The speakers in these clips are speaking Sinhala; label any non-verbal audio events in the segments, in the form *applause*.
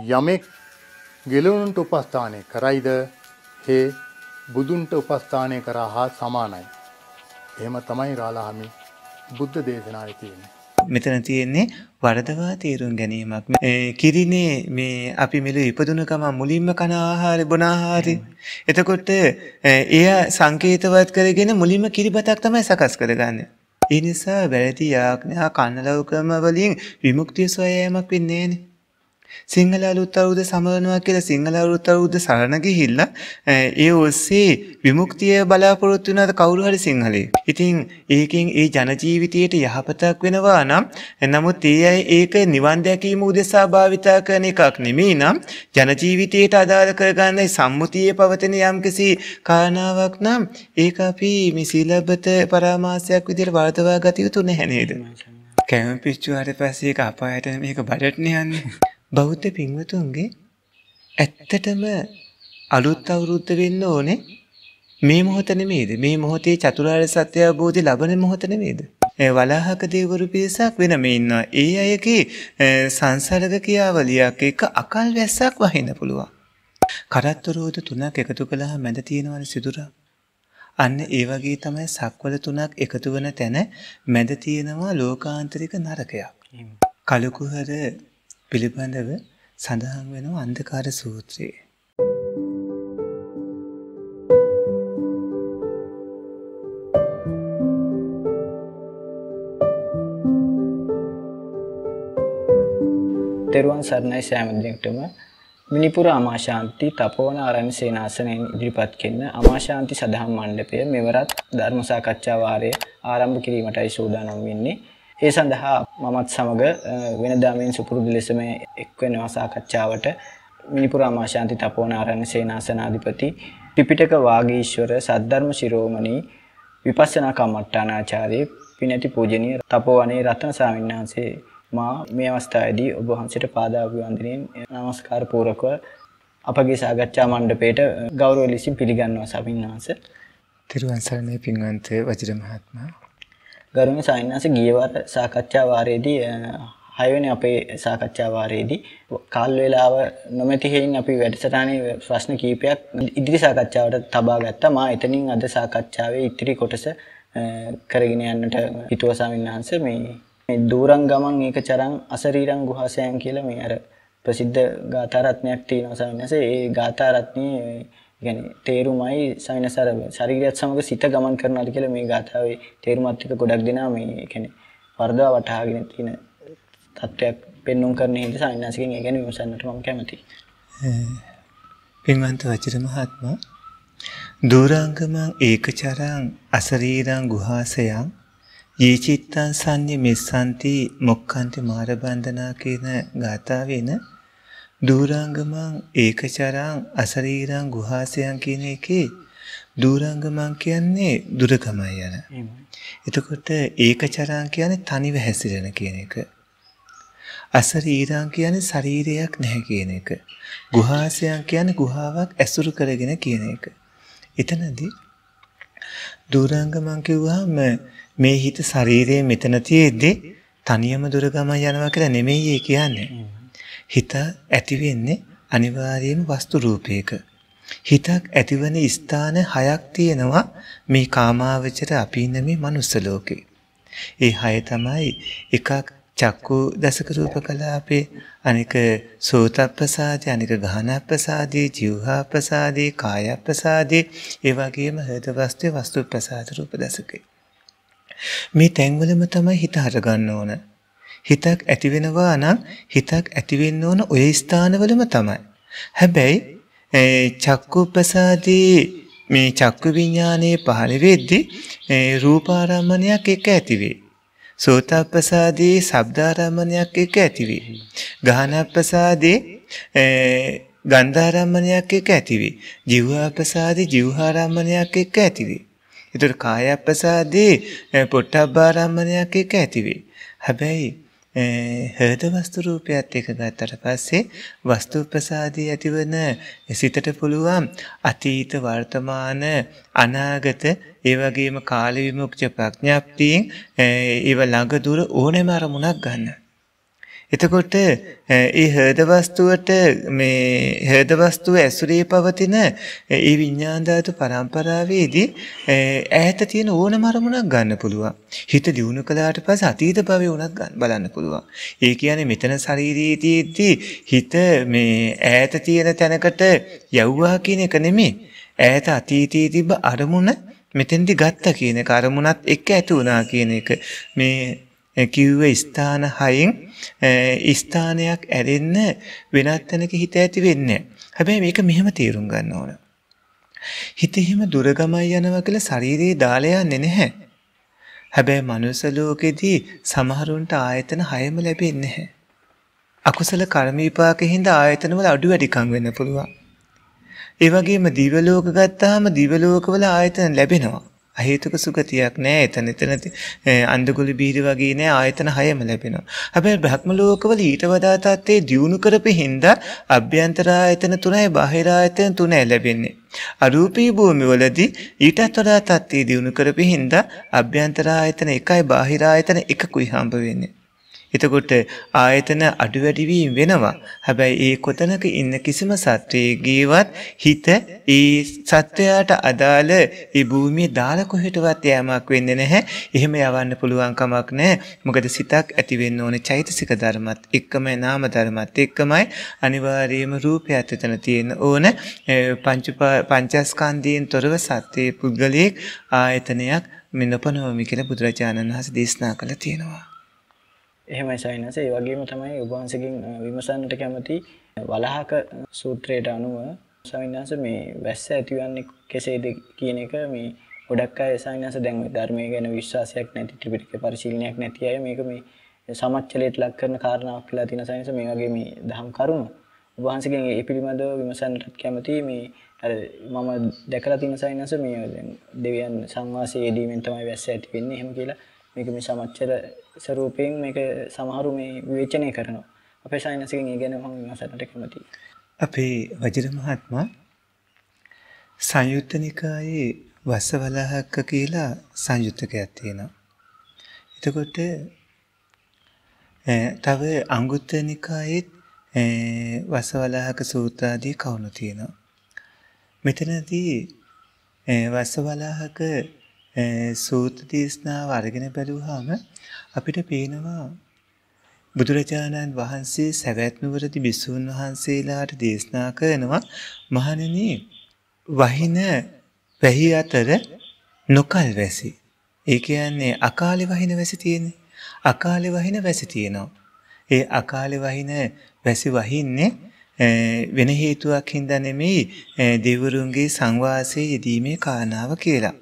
යමෙක් ගෙලවුන්ට උපස්ථානය කරයිද හේ බුදුන්ට උපස්ථානය කරා හා සමානයි. එහෙම තමයි රාලහාමි බුද්ධ දේශනාවේ තියෙන්නේ. මෙතන තියෙන්නේ වරදවා තේරුම් ගැනීමක්. කිරිනේ මේ අපි මෙලොව ඉපදුන ගමන් මුලින්ම කන ආහාරය බොන ආහාරය. එතකොට එය සංකේතවත් කරගෙන මුලින්ම කිරිබතක් තමයි සකස් කරගන්නේ. ඒ නිසා වැරදි යාඥා කන්නලව් ක්‍රම වලින් විමුක්තිය සොයෑමක් වෙන්නේ නැහනේ. සිංහල අලුත් අවුරුද්ද සමරනවා කියලා සිංහල අලුත් අවුරුද්ද සරණ ගිහිල්ලා ඒ ඔස්සේ විමුක්තිය බලාපොරොත්තු වෙනවද කවුරු හරි සිංහලෙක්. ඉතින් ඒකෙන් ඒ ජන ජීවිතයට යහපතක් වෙනවා නම් නමුත් ඒ අය ඒක නිවන් දැකීම උදෙසා භාවිතා කරන එකක් නෙමෙයි නම් ජන ජීවිතයට අදාළ කරගන්න සම්මුතියේ පවතින යම්කිසි කාරණාවක් නම් ඒක අපි මේ සීලබ්බත පරාමාසයක් විදිහට වර්ධවා ගත යුතු නැහැ නේද? කැම පිච්චුවාට පස්සේ ඒක අපායට මේක බඩට්නේ යන්නේ. බෞද්ධ පින්වතුන්ගේ ඇත්තටම අලුත් අවුරුද්ද වෙන්න ඕනේ? මේ මොහොත නෙමෙයිද මේ මොහොතේ චතුරාර්ය සත්‍ය අවබෝධය ලබන මොහොත නෙමෙයිද වලාහක දේවරු පිරිසක් වෙනම ඉන්නවා ඒ අයගේ සංසර්ග ක්‍රියාවලියක් එක අකල් වැස්සක් වහින්න පුළුවන්. කරත්ත රෝධ තුනක් එකතු කළා මැද තියෙනවන සිදුරා. අන්න ඒ වගේ තමයි සක්වල තුනක් එකතු වන තැන මැද තියෙනවා ලෝකාන්තරික නරකයක්. කලුකුහර පිළිබඳව සඳහන් වෙනවා අන්ධකාර සූත්‍රයේ. තෙරුවන් සරණයි සෑම දිනකටම මිනිපුර අමාශාන්ති තපෝවන ආරණ්‍ය සේනාසනයෙන් ඉදිරිපත් කෙරෙන අමාශාන්ති සදහම් මණ්ඩපය මෙවරත් ධර්ම සාකච්ඡා වාරය ආරම්භ කිරීමටයි සූදානම් වෙන්නේ. ඒ සඳහා මමත් සමග වෙනදාමින් සුපුරුදු ලෙසම එක්වෙනවා සාකච්ඡාවට මිනිපුර අමාශාන්ති තපෝනාරණ්‍ය සේනාසනාධිපති ත්‍රිපිටක වාගීශ්වර සද්ධර්ම ශිරෝමණී විපස්සනා කම්මට්ටානාචාර්ය පිනැති පූජනීය තපෝවනේ රත්න ස්වාමීන් වහන්සේ මා මේ අවස්ථාවේදී ඔබ වහන්සේට පාදාභිවන්දනයෙන් নমස්කාර පූර්වකව අපගේ සාකච්ඡා මණ්ඩපයට ගෞරව ලෙසින් පිළිගන්නවා ස්වාමීන් වහන්සේ. තිරුවන් සරණයි පින්වන්ත වජිර මහත්මයා. ගරුණ සායනස ගියවර සාකච්ඡා වාරයේදී හයවෙනි අපේ සාකච්ඡා වාරයේදී කාල් වේලාව නොමැති හේයින් අපි වැඩසටහනේ ප්‍රශ්න කීපයක් ඉදිරි සාකච්ඡාවට තබා ගත්තා. මා එතනින් අද සාකච්ඡාවේ ඉතිරි කොටස කරගෙන යන්නට හිතුවා ස්වාමීන් වහන්සේ මේ මේ දූරං ගමන් ඒක චරං අසරීරං ගුහාසයන් කියලා මේ අර ප්‍රසිද්ධ ගාථා රත්නයක් තියෙනවා ස්වාමීන් වහන්සේ. ඒ ගාථා රත්නයේ ගැන තේරුමයි සයිනසර ශරීරයත් සමඟ සිත ගමන් කරනට කියල මේ ගාථාවේ තේරුමත්තික ගොඩක් දෙනා මේ කැනෙ වර්දවා වටහාගෙන තියෙන තත්ත්වයක් පෙන්නුම් කරන හිද සයිනාසිකෙන් ගැන විමසන්නට මම කැමති පින්වන්ත වචර මහත්ම දූරාංගමං ඒකචරං අසරීරං ගුහාසයං ඒචිත්තන් සං්‍ය මෙස්සන්ති මොක්කන්ති මාරබන්ධනා කියන ගාථාවෙන දූරාංගමං ඒකචරං අසරීරං ගුහාසයන් කියන එකේ දූරාංගමං කියන්නේ දුරගමයි යන. එතකොට ඒකචරං කියන්නේ තනිව හැසිරෙන කියන එක. අසරීරං කියන්නේ ශරීරයක් නැහැ කියන එක. ගුහාසයන් කියන්නේ ගුහාවක් ඇසුරු කරගෙන කියන එක. එතනදී දූරාංගමං කිව්වහම මේ හිත ශරීරයේ මෙතන තියෙද්දි තනියම දුර ගමන් යනවා කියලා නෙමෙයි කියන්නේ. හිත ඇති වෙන්නේ අනිවාර්යයෙන්ම වස්තු රූපයක. හිතක් ඇතිවන ස්ථාන හයක් තියෙනවා මේ කාමාවචර අපි ඉන්න මේ මනුස්ස ලෝකේ. ඒ හය තමයි එකක් චක්කු දසක රූප කලාපේ අනික සෝතප්‍රසාදේ අනික ගහනප්‍රසාදේ ජීවහාප්‍රසාදේ කායප්‍රසාදේ ඒ වගේම හෘද වස්තුවේ වස්තු ප්‍රසාද රූප දසකේ මේ තැන්වලම තමයි හිත හරගන්න ඕන හිතක් ඇති වෙනවා නම් හිතක් ඇති වෙන්න ඕන ওই ස්ථානවලම තමයි හැබැයි චක්කු ප්‍රසාදේ මේ චක්කු විඥානයේ පහළ වෙද්දී රූපාරම්මණයක් එක ඇති වේ සෝතප්‍රසාදේ ශබ්දාරම්මණයක් එක ඇති වේ. ගාහනප්‍රසාදේ ගන්ධාරම්මණයක් එක ඇති වේ. ජීවහාප්‍රසාදේ ජීවහාරම්මණයක් එක ඇති වේ. ඒතර කායප්‍රසාදේ පොට්ටබ්බාරම්මණයක් එක ඇති වේ. හැබැයි හෘද වස්තු රූපයත් එක ගත්තට පස්සේ වස්තු ප්‍රසාදී ඇතිවන සිතට පුළුවන් අතීත වර්තමාන අනාගත ඒ වගේම කාල විමුක්ති ප්‍රඥාප්තියෙන් ඒව ළඟ දුර ඕනෑම අරමුණක් ගන්න. එතකොට ඒ හෘද වස්තුවට මේ හෘද වස්තුව ඇසුරේ පවතින ඒ විඤ්ඤාණ ධාතු පරම්පරාවේදී ඈත තියෙන ඕනම අරමුණක් ගන්න පුළුවන්. හිත දියුණු කළාට පස්සේ අතීත භවයේ උනත් බලන්න පුළුවන්. ඒ කියන්නේ මෙතන ශරීරයේදී හිත මේ ඈත තියෙන තැනකට යවුවා කියන එක නෙමෙයි. ඈත අතීතයේ තිබ්බ අරමුණ මෙතෙන්දි ගත්තා කියන එක අරමුණත් එක්ක ඇති වුණා කියන එක මේ කිව්වේ ස්ථාන හයෙන් ස්ථානයක් ඇරෙන්න වෙනත් තැනක හිත ඇති වෙන්නේ හැබැයි මේක මෙහෙම තේරුම් ගන්න ඕන. හිත එහෙම දුර ගමන් යනවා කියලා ශරීරයේ දාලා යන්නේ නැහැ. හැබැයි මනුස්ස ලෝකෙදී සමහරුන්ට ආයතන හයම ලැබෙන්නේ නැහැ. අකුසල කර්ම විපාකෙහිඳ ආයතනවල අඩු වැඩිකම් වෙන්න පුළුවන්. ඒ වගේම දිව්‍ය ලෝක ගත්තාම දිව්‍ය ලෝකවල ආයතන ලැබෙනවා. අහේතුක සුගතියක් නෑ එතන එතන අන්දගොළු බීරි වගේ නෑ ආයතන හයම ලැබෙනවා. හැබැයි බ්‍රහ්ම ලෝකවල ඊට වඩා තත්ත්වේ දියුණු කරපු හින්දා අභ්‍යන්තර ආයතන තුනයි බාහිර ආයතන තුනයි ලැබෙන්නේ. අරූපී භූමිවලදී ඊටත් වඩා තත්ත්වේ දියුණු කරපු හින්දා අභ්‍යන්තර ආයතන එකයි බාහිර ආයතන එකකුයි හම්බ වෙන්නේ. එතකොට ආයතන අඩු වැඩි වීම වෙනවා. හැබැයි ඒ කොතනක ඉන්න කිසිම සත්වයේගේවත් හිත ඒ සත්වයාට අදාළ ඒ භූමියේ දාලා කොහෙටවත් යෑමක් වෙන්නේ නැහැ. එහෙම යවන්න පුළුවන් කමක් නැහැ. මොකද සිතක් ඇති වෙන්න ඕනේ චෛතසික ධර්මත් එක්කමයි නාම ධර්මත් එක්කමයි අනිවාර්යයෙන්ම රූපයත් එතන තියෙන ඕන පංච පංචස්කන්ධයෙන් තොරව සත්වයේ පුද්ගලයෙක් ආයතනයක් මෙන්නපනවමි කියලා බුදුරජාණන් වහන්සේ දේශනා කළා තියෙනවා. එහෙමයි සයිනස. ඒ වගේම තමයි උබවහන්සකින් විමසන්නට කැමති වලහක සූත්‍රයට අනුව සවින්නාස මේ වැස්ස ඇතිවන්නේ කෙසේද කියන එක මේ ගොඩක් අය සයිනස දැන් ධර්මය ගැන විශ්වාසයක් නැති ත්‍රිපිටක පරිශීලනයක් නැති අය මේක මේ සමච්චලයට ලක් කරන කාරණාවක් කියලා තියෙන සයිනස මේ වගේ මේ දහම් කරුණු. උබවහන්සකින් ඒ පිළිබඳව විමසන්නට කැමති මේ අර මම දැකලා තියෙන සයිනස මේ දෙවියන් සංවාසයේදීමෙන් තමයි වැස්ස ඇති වෙන්නේ. එහෙම කියලා මේක මේ සමච්චර ස්වරූපයෙන් මේක සමහරු මේ විවේචනය කරනවා. අපේ සයින්සිකෙන් ඒ ගැන මම විමසන්නට කැමතියි. අපේ වජිර මහත්මයා සංයුත්ත නිකායේ වස්සවලහක්ක කියලා සංයුත්තකයක් තියෙනවා. එතකොට තව අංගුත්තර නිකායේත් වස්සවලහක සූත්‍ර ආදී කවුණු තියෙනවා. මෙතනදී වස්සවලහක සූත්‍ර දේශනාව අරගෙන බැලුවාම අපිට පේනවා බුදුරජාණන් වහන්සේ සැවැත් නුවරදී බිසූන් වහන්සේලාට දේශනා කරනවා මහණෙනි වහින වැහි අතර නොකල් වැසි. ඒ කියන්නේ අකාලේ වහින වැසි තියෙන්නේ. අකාලේ වහින වැසි තියෙනවා. ඒ අකාලේ වහින වැසි වහින්නේ වෙන හේතුවක් හින්දා නෙමෙයි දෙවිවරුන්ගේ සංවාසයේ යෙදීමේ කාරණාව කියලා.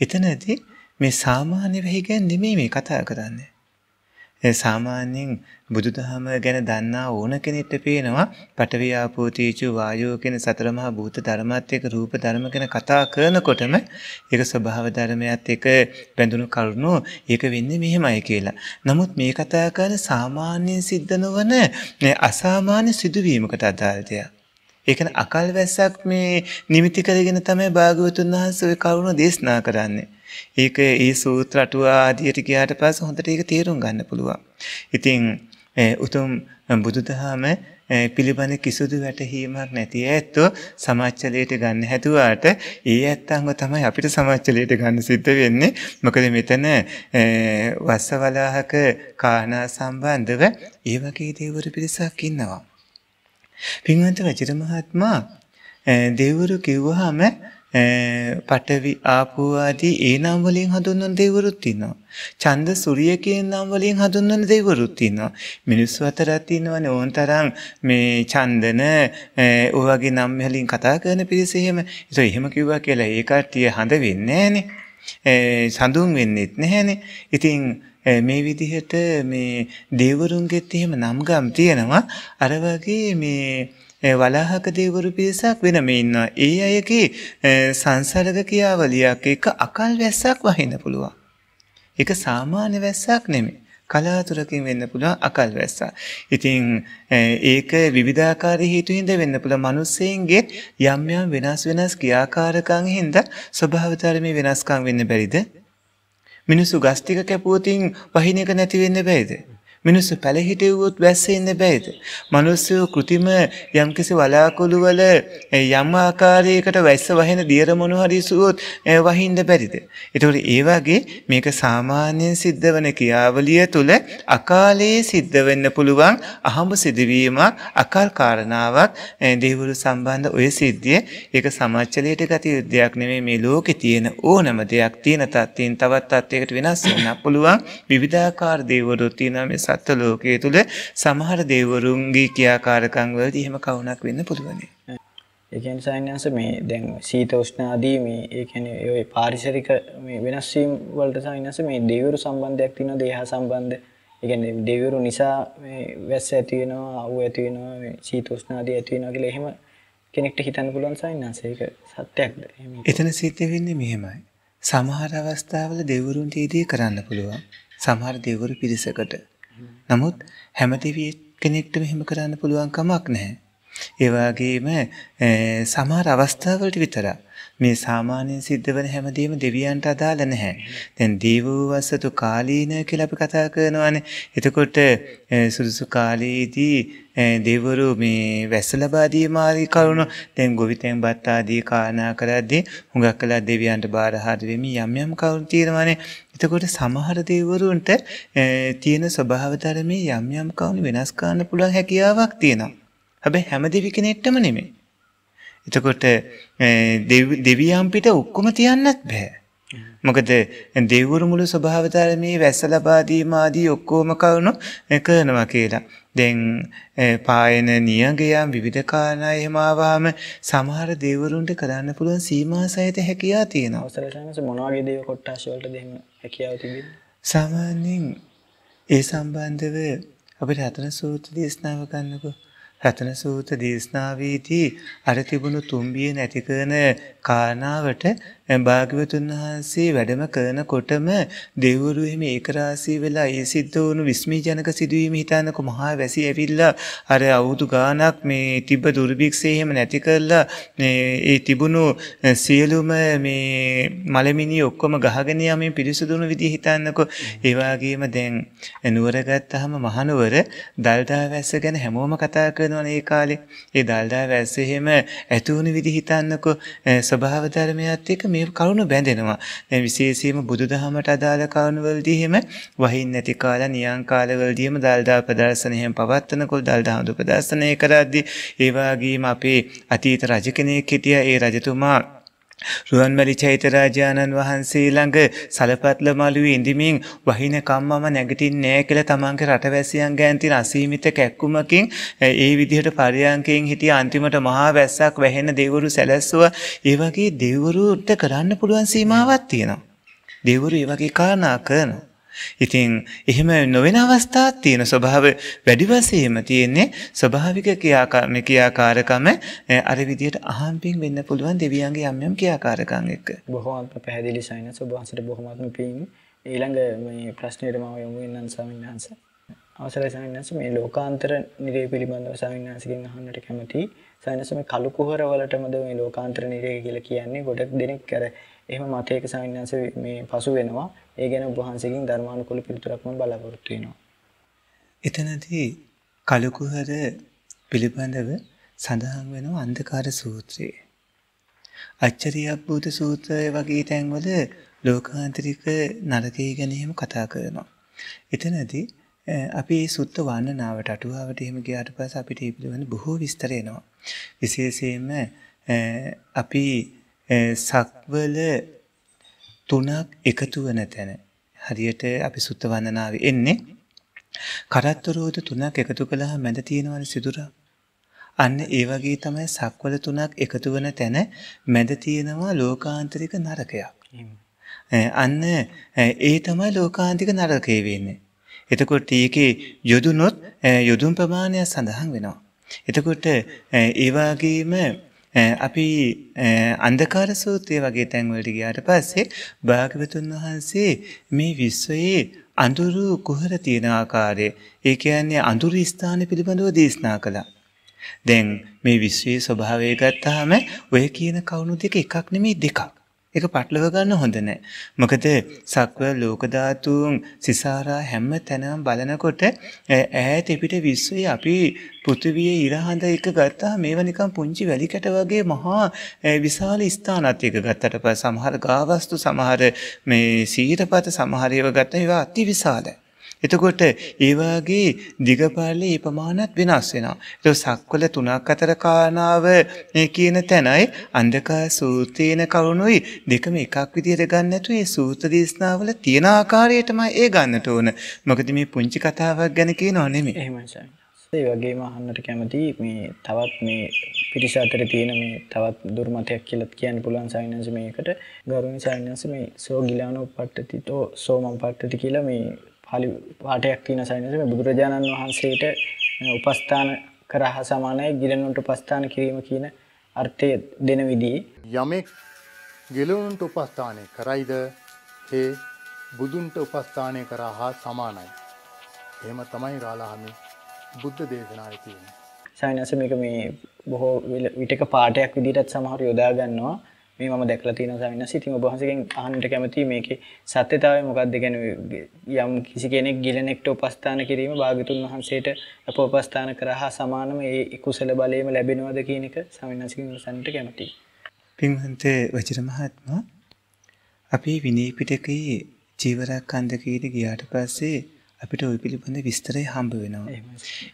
එතනදී මේ සාමාන්‍ය වෙහිකෙන් නෙමෙයි මේ කතා කරන්නේ. සාමාන්‍යයෙන් බුදුදහම ගැන දන්නා ඕන කෙනෙක්ට පේනවා පඨවි ආපෝ තේජෝ වායෝ කියන සතර මහා භූත ධර්මات එක්ක රූප ධර්ම ගැන කතා කරනකොටම ඒක ස්වභාව ධර්මයත් එක්ක බැඳුණු කරුණු ඒක වෙන්නේ මෙහෙමයි කියලා. නමුත් මේ කතා කරන සාමාන්‍යයෙන් සිද්ධ නොවන අසාමාන්‍ය සිදුවීමකට අදාළ දෙයක්. ඒකන අකල්වැස්සක් මේ නිමිති කරගෙන තමයි භාග්‍යවතුන් වහන්සේ ওই කරුණ දේශනා කරන්නේ. ඒක ඒ සූත්‍ර අටුවා ආදියට ගියාට පස්සේ හොඳට ඒක තේරුම් ගන්න පුළුවන්. ඉතින් උතුම් බුදුදහම පිළිබඳ කිසිදු වැටහීමක් නැති ඇත්තෝ සමාජචලයට ගන්න හැදුවාට ඒ ඇත්තන්ව තමයි අපිට සමාජචලයට ගන්න සිද්ධ වෙන්නේ. මොකද මෙතන වස්සවලාහක කාරණා සම්බන්ධව ඒ වගේ දේවරු පිරිසක් ඉන්නවා. පින්වන්ත වජිර මහත්මයා දෙවරු කිව්වහම පඨවි ආපෝ ආදී ඒ නම් වලින් හඳුන්වන දෙවිවරුත් ඉන්නවා. ඡන්ද සූර්ය කියන නම් වලින් හඳුන්වන දෙවිවරුත් ඉන්නවා. මිනිස්සු අතරත් ඉන්නවනේ ඕන් තරම් මේ ඡන්දන ඔය වගේ නම් වලින් කතා කරන පිරිස එහෙම. ඒක එහෙම කිව්වා කියලා ඒ කට්ටිය හඳ වෙන්නේ නැහනේ. සඳුන් වෙන්නෙත් නැහනේ. ඉතින් මේ විදිහට මේ දේවරුන්ගෙත් එහෙම නම්ගම් තියෙනවා අර වගේ මේ වලාහක දේවරු පිරිසක් වෙනම ඉන්නවා. ඒ අයගේ සංසර්ග ක්‍රියාවලියක් එක අකල් වැස්සක් වහින්න පුළුවන්. ඒක සාමාන්‍ය වැස්සක් නෙමෙයි. කලාතුරකින් වෙන්න පුළුවන් අකල් වැස්සක්. ඉතින් ඒක විවිධාකාර හේතු හින්දා වෙන්න පුළුවන්. මිනිස්සෙන්ගේ යම් යම් වෙනස් වෙනස් ක්‍රියාකාරකම් හින්දා ස්වභාව ධර්මයේ වෙනස්කම් වෙන්න බැරිද? මිනිස්සු ගස් ටික කැපුවොතින් වහින එක නැති වෙන්න බෑද? මිනිස්සු පැලහිටවුවොත් වැස්ස එන්න බැයිද. මනුස්සයෝ කෘතිම යම්කිසි වලාකුළු වල යම් ආකාරයකට වැස්ස වහෙන දියර මොනු හරි සුවොත් වහින්න බැරිද. ඒතකොට ඒ වගේ මේක සාමාන්‍යයෙන් සිද්ධ වන ක්‍රියාවලිය තුළ අකාලයේ සිද්ධ වෙන්න පුළුවන් අහඹ සිදුවීමක් අකල් කාරණාවක් දෙවිවරු සම්බන්ධ ඔය සිද්ධිය ඒක සමාජලයට ගත යුද්ධයක් නෙමෙයි මේ ලෝකේ තියෙන ඕනම දෙයක් තියෙන තත්ත්වයෙන් තවත් තත්ත්වයකට වෙනස් වෙන්න පුළුවන් විවිධාකාර දෙවිවරු සත්ත්ව ලෝකයේ තුල සමහර දෙවිවරුන්ගේ ක්‍රියාකාරකම් වලදී එහෙම කවුණක් වෙන්න පුළුවන්. කියන්නේ සයන්ස් මේ දැන් සීත උෂ්ණ ආදී මේ ඒ කියන්නේ ඔය පාරිසරික මේ වෙනස් වීම වලට සයන්ස් මේ දෙවිවරු සම්බන්ධයක් තියෙනවා දේහ සම්බන්ධ. ඒ කියන්නේ දෙවිවරු නිසා වැස්ස ඇති වෙනවා, අවු ඇති වෙනවා, මේ සීත උෂ්ණ ආදී ඇති වෙනවා කියලා එහෙම කෙනෙක්ට හිතන්න පුළුවන් සයන්ස් ඒක සත්‍යයක්ද? එතන සිද්ධ වෙන්නේ මෙහෙමයි. සමහර අවස්ථාවල දෙවිවරුන්ට ඉදී කරන්න පුළුවන්. සමහර දෙවිවරු පිරිසකට නමුත් හැම දෙවියෙක් කෙනෙක්ටම එහෙම කරන්න පුළුවන් කමක් නැහැ. ඒ වගේම සමහර අවස්ථාවලට විතරක් මේ සාමාන්‍යයෙන් සිද්ධ වෙන හැමදේම දෙවියන්ට අදාළ නැහැ. දැන් දීවවසතු කාලීන කියලා අපි කතා කරනවානේ. එතකොට සුදුසු කාලයේදී දෙවරු මේ වැස්ස ලබා දීම ආදී කරුණු දැන් ගොවිතැන් බත් ආදී කාරණා කරද්දී හුඟක් කළා දෙවියන්ට බාර හරි වෙමි යම් යම් කරුණු තියෙනවානේ. එතකොට සමහර දෙවිවරුන්ට තියෙන ස්වභාව ධර්මයේ යම් යම් කරුණු වෙනස් කරන්න පුළුවන් හැකියාවක් තියෙනවා. හැබැයි හැම දෙවි කෙනෙක්ටම නෙමෙයි. එතකොට දෙවියන් පිට ඔක්කොම තියන්නත් බෑ. මොකද දෙවිවරු මුළු ස්වභාව ධර්මයේ වැස්ස ලබා දීම ආදී ඔක්කොම කරුණු කරනවා කියලා. දැන් පායන නියගයන් විවිධ කාරණා එහෙම ආවම සමහර දෙවිවරුන්ට කරන්න පුළුවන් සීමා සහිත හැකියාව තියෙනවා. අවසරයන්ස මොන වගේ දේව කොටස් වලට දෙන්න හැකියාව තිබෙන්නේ? සාමාන්‍යයෙන් ඒ සම්බන්ධව අපිට හතර සූත්‍ර දේශනාව ගන්නකො රතන සූත දේශනාවේදී අර තිබුණු තුම්බිය නැති කරන කාරණාවට භාග්‍යවතුන් වහන්සේ වැඩම කරනකොටම දෙවිවරු එහෙම ඒකරාශී වෙලා ඒ සිද්ධ වුණු විස්මීජනක සිදුවීම හිතන්නකො මහා වැසි ඇවිල්ලා අර අවුරුදු ගාණක් මේ තිබ්බ දුර්භික්ෂය එහෙම නැති කරලා ඒ තිබුණු සියලුම මේ මලමිනි ඔක්කොම ගහගෙන යමින් පිරිසුදුණු විදිහ හිතන්නකො. ඒ වගේම දැන් නුවර ගත්තාම මහනුවර දල්දා වැස්ස ගැන හැමෝම කතා කරනවනේ ඒ කාලේ. ඒ දල්දා වැස්ස එහෙම ඇති වුණු විදිහ හිතන්නකො. ස්වභාව ධර්මයත් එක්ක මේ කරුණ බැඳෙනවා. දැන් විශේෂයෙන්ම බුදුදහමට අදාළ කරුණවලදී එහෙම වහින් නැති කාලා නියං කාලවලදීම දල්දා ප්‍රදර්ශන එහෙම පවත්වනකොට දල්දා හඳු ප්‍රදර්ශනය කරද්දී ඒ වගේම අපේ අතීත රජ කෙනෙක් හිටියා ඒ රජතුමා රුවන්මැලි චෛත්‍යරාජාණන් වහන්සේ ළඟ සලපත්ල මළුවේ ඉඳිමින් වහින කම්මම නැගිටින්නේ නැහැ කියලා තමන්ගේ රටවැසියන් ගැන තියෙන අසීමිත කැක්කුමකින් ඒ විදිහට පරියන්කයෙන් හිටිය අන්තිමට මහා වැස්සක් වැහෙන දෙවිවරු සැලැස්සුවා. ඒ වගේ දෙවිවරුන්ට කරන්න පුළුවන් සීමාවක් තියෙනවා. දෙවිවරු ඒ වගේ කාරණා කරනවා. ඉතින් එහෙම නොවන අවස්ථාවක් තියෙන ස්වභාව වැඩි වශයෙන්ම තියෙන්නේ ස්වභාවික ක්‍රියාකාරකම අර විදියට අහම්පින් වෙන්න පුළුවන් දෙවියන්ගේ යම් යම් ක්‍රියාකාරකම් එක්ක. බොහොමත්ම පැහැදිලි සයිනස් ඔබ වහන්සේට බොහොමත්ම පිං. ඊළඟ මේ ප්‍රශ්නෙට මම යොමු වෙනන් ස්වාමීන් වහන්සේ. අවසරයි ස්වාමීන් වහන්සේ මේ ලෝකාන්තර නිරේ පිළිබඳව ස්වාමීන් වහන්සේගෙන් අහන්නට කැමතියි. ස්වාමීන් වහන්සේ මේ කලු කුහර වලටමද මේ ලෝකාන්තර නිරේ කියලා කියන්නේ ගොඩක් දෙනෙක් අර එහෙම මතයක ස්වාමීන් වහන්සේ මේ පසු වෙනවා. ඒ ගැන ඔබ වහන්සේගෙන් ධර්මානුකූල පිළිතුරක් මම බලාපොරොත්තු වෙනවා. එතනදී කලකුහර පිළිබඳව සඳහන් වෙනවා අන්ධකාර සූත්‍රයේ. අච්චරියබ්බූත සූත්‍රය වගේ තැන්වල ලෝකාන්තරික නරකය ගැන එහෙම කතා කරනවා. එතනදී අපි මේ සුත්ත වර්ණනාවට අටුවාවට එහෙම ගියාට පස්සේ අපිට මේ පිළිබඳ බොහෝ විස්තර එනවා. විශේෂයෙන්ම අපි සක්වල තුනක් එකතු වන තැන හරියට අපි සුත්ත වන්දනාවේ එන්නේ කරත්තරෝද තුනක් එකතු කළා මැද තියෙනවන සිදුරා අන්න ඒ වගේ තමයි සක්වල තුනක් එකතු වන තැන මැද තියෙනවා ලෝකාන්තරික නරකයක්. අන්න ඒ තමයි ලෝකාන්තික නරකය වෙන්නේ. එතකොට ඒකේ යොදුනොත් යොදුන් ප්‍රමාණය සඳහන් වෙනවා. එතකොට ඒ වගේම අපි අන්ධකාර සූත්‍රය වගේ තැන්වලට ගියාට පස්සේ භාග්‍යවතුන් වහන්සේ මේ විශ්වයේ අඳුරු කුහර තියෙන ආකාරය ඒ කියන්නේ අඳුරු ස්ථාන පිළිබඳව දේශනා කළා. දැන් මේ විශ්වයේ ස්වභාවය ගත්තාම ඔය කියන කවුණු දෙක එකක් නෙමෙයි දෙකක්. ඒක පටලව ගන්න හොඳ නැහැ. මොකද සක්ව ලෝක ධාතුන් සිසාරා හැම තැනම බලනකොට ඈත පිට විශ්වයේ අපි පෘථිවියේ ඉරහඳ එක ගත්තා මේවා නිකන් පුංචි වැලි කැට වගේ මහා විශාල ස්ථානත් එක ගත්තට පස්සේ සමහර ගාවස්තු සමහර මේ සීරපත සමහර ඒවා ගත්තා ඒවා අති විශාලයි. එතකොට ඒ වගේ දිගපල්ලේ ඒ ප්‍රමාණත් වෙනස් වෙනවා. ඒක සක්වල තුනක් අතර කාරණාව කියන තැනයි අන්ධකා සූත්‍රේන කරුණුයි දෙකම එකක් විදිහට ගන්න නැතුව ඒ සූත්‍ර දේශනාවල තියෙන ආකාරයටමයි ඒ ගන්නට ඕන. මොකද මේ පුංචි කතාවක් ගැන කියනව නෙමෙයි. එහෙමයි සයි. ඒ වගේම අහන්නට කැමති මේ තවත් මේ පිරිස අතර තියෙන මේ තවත් දුර්මතයක් කියලා කියන්න පුළුවන් සයිනන්ස් මේකට ගරුණී සයිනන්ස් මේ සෝ ගිලානෝ පට්ටතිතෝ සෝමම් පට්ටති කියලා මේ පාලි පාටයක් තියෙන සයිනස මේ බුදුරජාණන් වහන්සේට උපස්ථාන කරහා සමානයි ගිලනුන්ට උපස්ථාන කිරීම කියන අර්ථය දෙන විදිහේ යමෙක් ගෙලවුන්ට උපස්ථානය කරයිද ඒ බුදුන්ට උපස්ථානය කරා හා සමානයි. එහෙම තමයි රාලාහමි බුද්ධ දේශනාවේ තියෙන්නේ. සයිනස මේක මේ බොහෝ විටක පාටයක් විදිහටත් සමහර යොදා ගන්නවා. මේ මම දැකලා තියෙනවා සමිනස්. ඉතින් ඔබ වහන්සේගෙන් අහන්නට කැමතියි මේකේ සත්‍යතාවය මොකක්ද කියන්නේ යම් කිසි කෙනෙක් ගිලනෙක්ට උපස්ථාන කිරීම භාගතුන් වහන්සේට අප උපස්ථාන කරහා සමානම ඒ කුසල බලයම ලැබෙනවද කියන එක සමිනස්ගෙන් විසන්නට කැමතියි. පින්වන්ත වජිර මහත්මයා අපි විනය පිටකයේ ජීවරක්ඛන්දකයට ගියාට පස්සේ අපිට ওই පිළිබඳ විස්තරය හම්බ වෙනවා.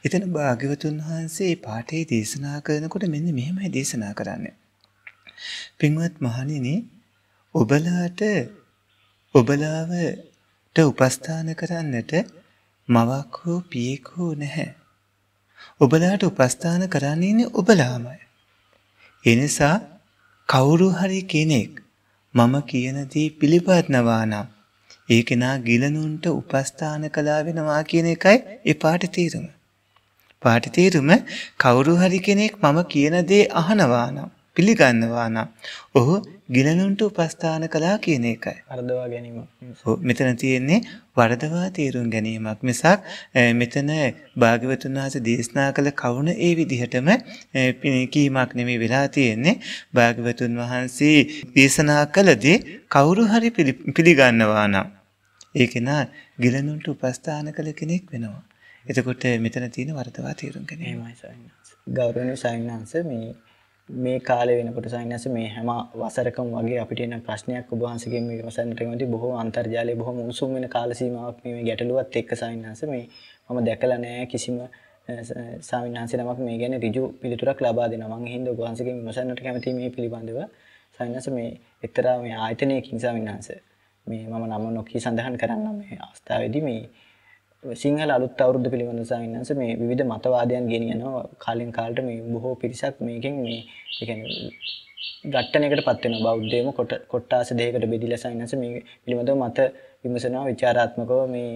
එතන භාග්‍යවතුන් වහන්සේ පාඨයේ දේශනා කරනකොට මෙන්න මෙහෙමයි දේශනා කරන්නේ. පින්වත් මහණෙනි ඔබලාට ඔබලාවට උපස්ථාන කරන්නට මවක් හෝ පියෙක් හෝ නැහැ. ඔබලාට උපස්ථාන කරන්නේ ඔබලාමයි. ඒ නිසා කවුරු හරි කෙනෙක් මම කියන දේ පිළිපදනවා නම් ඒ කෙනා ගිලනුන්ට උපස්ථාන කළා වෙනවා කියන එකයි ඒ පාට තීරුම. පාට තීරුම කවුරු හරි කෙනෙක් මම කියන දේ අහනවා නම් පිළිගන්නවා නම් ඔහු ගිලනුන්ට උපස්ථාන කළා කියන එකයි. වරදවා ගැනීම. මෙතන තියෙන්නේ වරදවා තේරුම් ගැනීමක් මිසක් මෙතන භාග්‍යවතුන් වහන්සේ දේශනා කළ කවුන ඒ විදිහටම කීමක් නෙමෙයි වෙලා තියෙන්නේ. භාග්‍යවතුන් වහන්සේ දේශනා කළදී කවුරු හරි පිළිගන්නවා නම් ඒ කෙනා ගිලනුන්ට උපස්ථාන කළ කෙනෙක් වෙනවා. එතකොට මෙතන තියෙන වරදවා තේරුම් ගැනීම. එහෙමයි සයින්ස්. ගෞරවනීය සයින්ස් මේ මේ කාලේ වෙනකොට සයින්ස් මේ හැම වසරකම වගේ අපිට එන ප්‍රශ්නයක් ඔබ වහන්සේගෙන් මේ වසරට කැමති බොහෝ අන්තර්ජාලයේ බොහෝ උණුසුම් වෙන කාල සීමාවක් මේ ගැටලුවත් එක්ක සයින්ස් මේ මම දැකලා නැහැ කිසිම සාමින්හන්සේ නමක් මේ ගැන ඍජු පිළිතුරක් ලබා දෙනවා. මම හින්දා ඔබ වහන්සේගෙන් විමසන්නට කැමතියි මේ පිළිබඳව. සයින්ස් මේ එක්තරා මේ ආයතනයකින් සාමින්හන්ස මේ මම නම නොකී සඳහන් කරන්නම් මේ අවස්ථාවේදී මේ සිංහල අලුත් අවුරුද්ද පිළිබඳ සාමිනන්ස මේ විවිධ මතවාදයන් ගෙනියනවා. කාලෙන් කාලට මේ බොහෝ පිරිසක් මේකෙන් මේ ඒ කියන්නේ ඝට්ටනයකට පත් වෙනවා. බෞද්ධයම කොට කොට්ටාස දෙකකට බෙදිලා සාමිනන්ස මේ පිළිබඳව මත විමසනවා විචාරාත්මකව මේ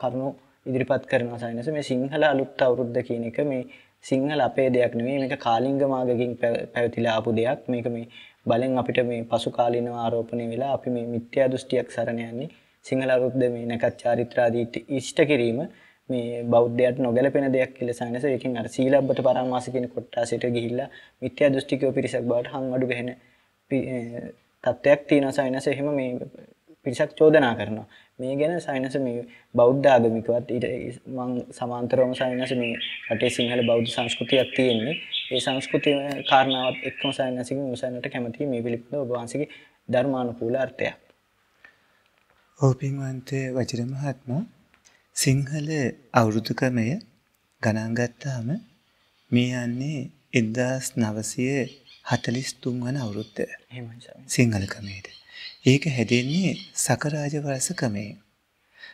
කරුණු ඉදිරිපත් කරනවා සාමිනන්ස මේ සිංහල අලුත් අවුරුද්ද කියන එක මේ සිංහල අපේ දෙයක් නෙමෙයි මේක කාලිංග මාගකින් පැවතිලා ආපු දෙයක්. මේක මේ බලෙන් අපිට මේ පසු කාලීනව ආරෝපණය වෙලා අපි මේ මිත්‍යා දෘෂ්ටියක් සරණ යන්නේ සිංහල අරුද්ද මේ නැකත් චාරිත්‍රාදී ඉෂ්ට කිරීම මේ බෞද්ධයට නොගැලපෙන දෙයක් කියලා සානස ඒකෙන් අර සීලබ්බත පරාමාස කියන කොට්ටාසයට ගිහිල්ලා මිත්‍යා දෘෂ්ටිකයෝ පිරිසක් බවට හංගඩු වෙන තත්ත්වයක් තියෙනවා සානස එහෙම මේ පිරිසක් චෝදනා කරනවා. මේ ගැන සයිනස මේ බෞද්ධ ආගමිකවත් ඊට මං සමාන්තරවම සයිනස මේ රටේ සිංහල බෞද්ධ සංස්කෘතියක් තියෙන්නේ. ඒ සංස්කෘතිය කාරණාවත් එක්කම සයිනසකින් විසන්නට කැමතියි මේ පිළිබඳව ඔබ වහන්සේගේ ධර්මානුකූල අර්ථයක්. ඕපින්වන්ත වජිර මහත්මා සිංහල අවුරුදු ක්‍රමය ගණන් ගත්තාම මේ යන්නේ 1943 වන අවුරුද්ද. සිංහල ක්‍රමයට. ඒක හැදෙන්නේ සකරාජ වර්ෂ ක්‍රමයෙන්.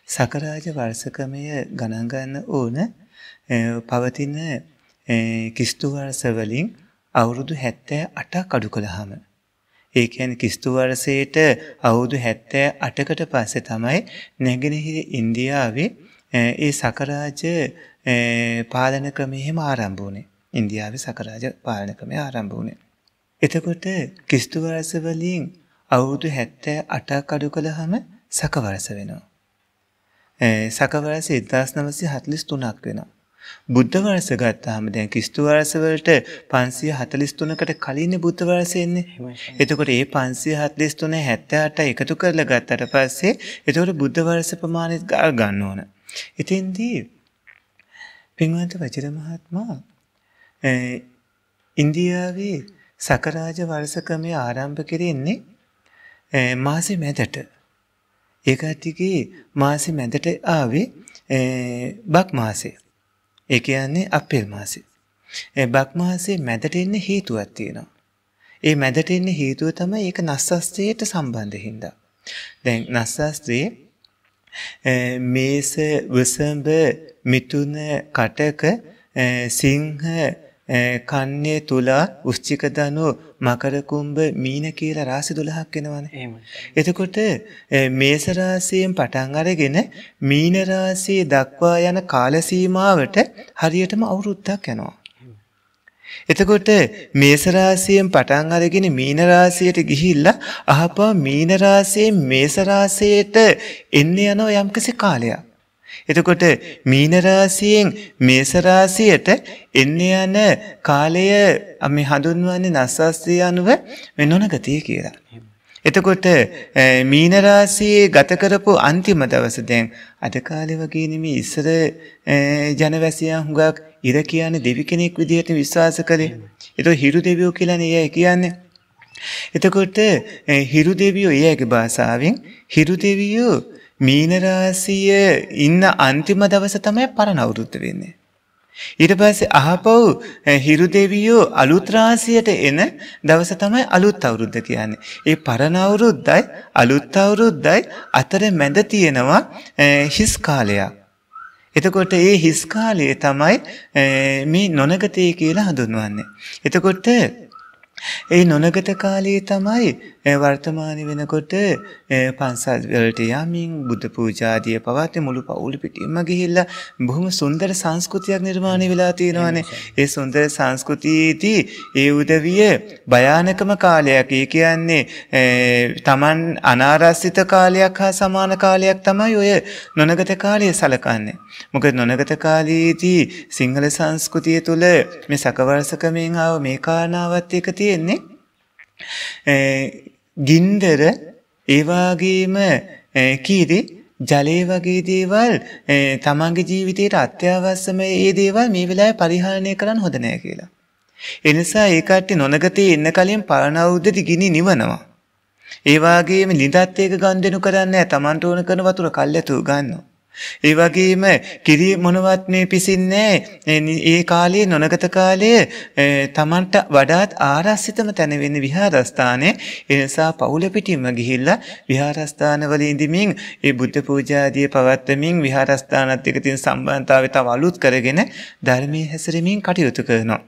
සකරාජ වර්ෂ ක්‍රමය ගණන් ගන්න ඕන පවතින කිස්තු වර්ෂ වලින් අවුරුදු 78ක් අඩු කළාම ඒ කියන්නේ කිස්තු වර්ෂයට අවුරුදු 78කට පස්සේ තමයි නැගෙනහිර ඉන්දියාවේ ඒ සකරාජ පාලන ක්‍රමය එහෙම ආරම්භ වුණේ. ඉන්දියාවේ සකරාජ පාලන ක්‍රමය ආරම්භ වුණේ. එතකොට කිස්තු වර්ෂ වලින් අවුරුදු 78ක් අඩු කළාම සක වර්ෂ වෙනවා. සක වර්ෂ 1943ක් වෙනවා. බුද්ධ වර්ෂ ගත්තාම දැන් ක්‍රිස්තු වර්ෂ වලට 543කට කලින් බුද්ධ වර්ෂ එන්නේ. එතකොට ඒ 543 78 එකතු කරලා ගත්තට පස්සේ එතකොට බුද්ධ වර්ෂ ප්‍රමාණය ගන්න ඕන. ඉතින්දී පින්වන්ත වජිර මහත්මයා ඉන්දියාවේ සකරාජ වර්ෂ ක්‍රමය ආරම්භ කෙරෙන්නේ මාසෙ මැදට. ඒ කට්ටියගේ මාසෙ මැදට ආවේ බක් මාසෙ. ඒ කියන්නේ අප්‍රේල් මාසෙ. බක් මාසයේ මැදට එන්න හේතුවක් තියෙනවා. ඒ මැදට එන්න හේතුව තමයි ඒක නස්සස්ත්‍රයට සම්බන්ධ හින්දා. දැන් නස්සස්ත්‍රයේ මේස වසඹ මිතුන කටක සිංහ කන්නේ තුලා උස්චික දනු මකර කුම්භ මීන කියලා රාශි 12ක් එනවනේ. එතකොට මේස රාශියෙන් පටන් අරගෙන මීන රාශිය දක්වා යන කාල සීමාවට හරියටම අවුරුද්දක් යනවා. එතකොට මේස රාශියෙන් පටන් අරගෙන මීන රාශියට ගිහිල්ලා අහපුවා මීන රාශියෙන් මේස රාශියට එන්න යනවා යම්කිසි කාලයක්. එතකොට මීන රාශියෙන් මේස රාශියට එන්න යන කාලය අපි හඳුන්වන්නේ නස්සස්ත්‍රය අනුව වෙනොනගතිය කියලා. එතකොට මීන රාශියේ ගත කරපු අන්තිම දවස දැන් අද කාලේ වගේ නෙමෙයි ඉස්සර ජනවැසියන් හුඟක් ඉර කියන්නේ දෙවි කෙනෙක් විදිහට විශ්වාස කරේ. ඒතකොට හිරු දෙවියෝ කියලානේ එයා කියන්නේ. එතකොට හිරු දෙවියෝ එයාගේ භාෂාවෙන් හිරු දෙවියෝ මීන රාශිය ඉන්න අන්තිම දවස තමයි පරණ අවුරුද්ද වෙන්නේ. ඊට පස්සේ අහපව් හිරු දෙවියෝ අලුත් රාශියට එන දවස තමයි අලුත් අවුරුද්ද කියන්නේ. ඒ පරණ අවුරුද්දයි අලුත් අවුරුද්දයි අතර මැද තියෙනවා හිස් කාලයක්. එතකොට ඒ හිස් කාලය තමයි මේ නොනගතේ කියලා හඳුන්වන්නේ. එතකොට ඒ නොනගත කාලයේ තමයි වර්තමාන වෙනකොට පන්සල් වලට යමින් බුද්ධ පූජාදිය පවත්වන මුළු පවුල පිටින්ම ගිහිල්ලා බොහොම සුන්දර සංස්කෘතියක් නිර්මාණය වෙලා තියෙනවානේ. ඒ සුන්දර සංස්කෘතියේදී ඒ උදවිය භයානකම කාලයක්. ඒ කියන්නේ Taman අනාරස්සිත කාලයක් හා සමාන කාලයක් තමයි ඔය නොනගත කාලය සලකන්නේ. මොකද නොනගත කාලයේදී සිංහල සංස්කෘතිය තුළ මේ සකවර්ෂකමෙන් ආව මේ කාරණාවත් එක තියෙන්නේ ගින්දර ඒවාගේම කිරි ජලය වගේ දේවල් තමන්ගේ ජීවිතයට අත්‍යවශ්‍යම ඒ දේවල් මේ වෙලාවේ පරිහරණය කරන්න හොඳ නෑ කියලා. එනිසා ඒ කට්ටිය නොනගතේ එන්න කලින් පරණ අවුරුද්දේ ගිනි නිවනවා. ඒ වගේම ලිඳත් ඒක ගන්දෙනු කරන්නේ නැහැ. Tamanට ඕන කරන වතුර කල්ැතු ගන්නවා. ඒ වගේම කිරි මොනවත් මේ පිසින්නේ ඒ කාලයේ නොනගත කාලයේ තමන්ට වඩාත් ආරක්ෂිතම තැන වෙන්නේ විහාරස්ථානයේ. ඒ නිසා පවුල පිටින්ම ගිහිල්ලා විහාරස්ථානවල ඉඳමින් ඒ බුද්ධ පූජාදිය පවත්වමින් විහාරස්ථානත් එක්ක තියෙන සම්බන්ධතාවය තව අලුත් කරගෙන ධර්මයේ හැසිරෙමින් කටයුතු කරනවා.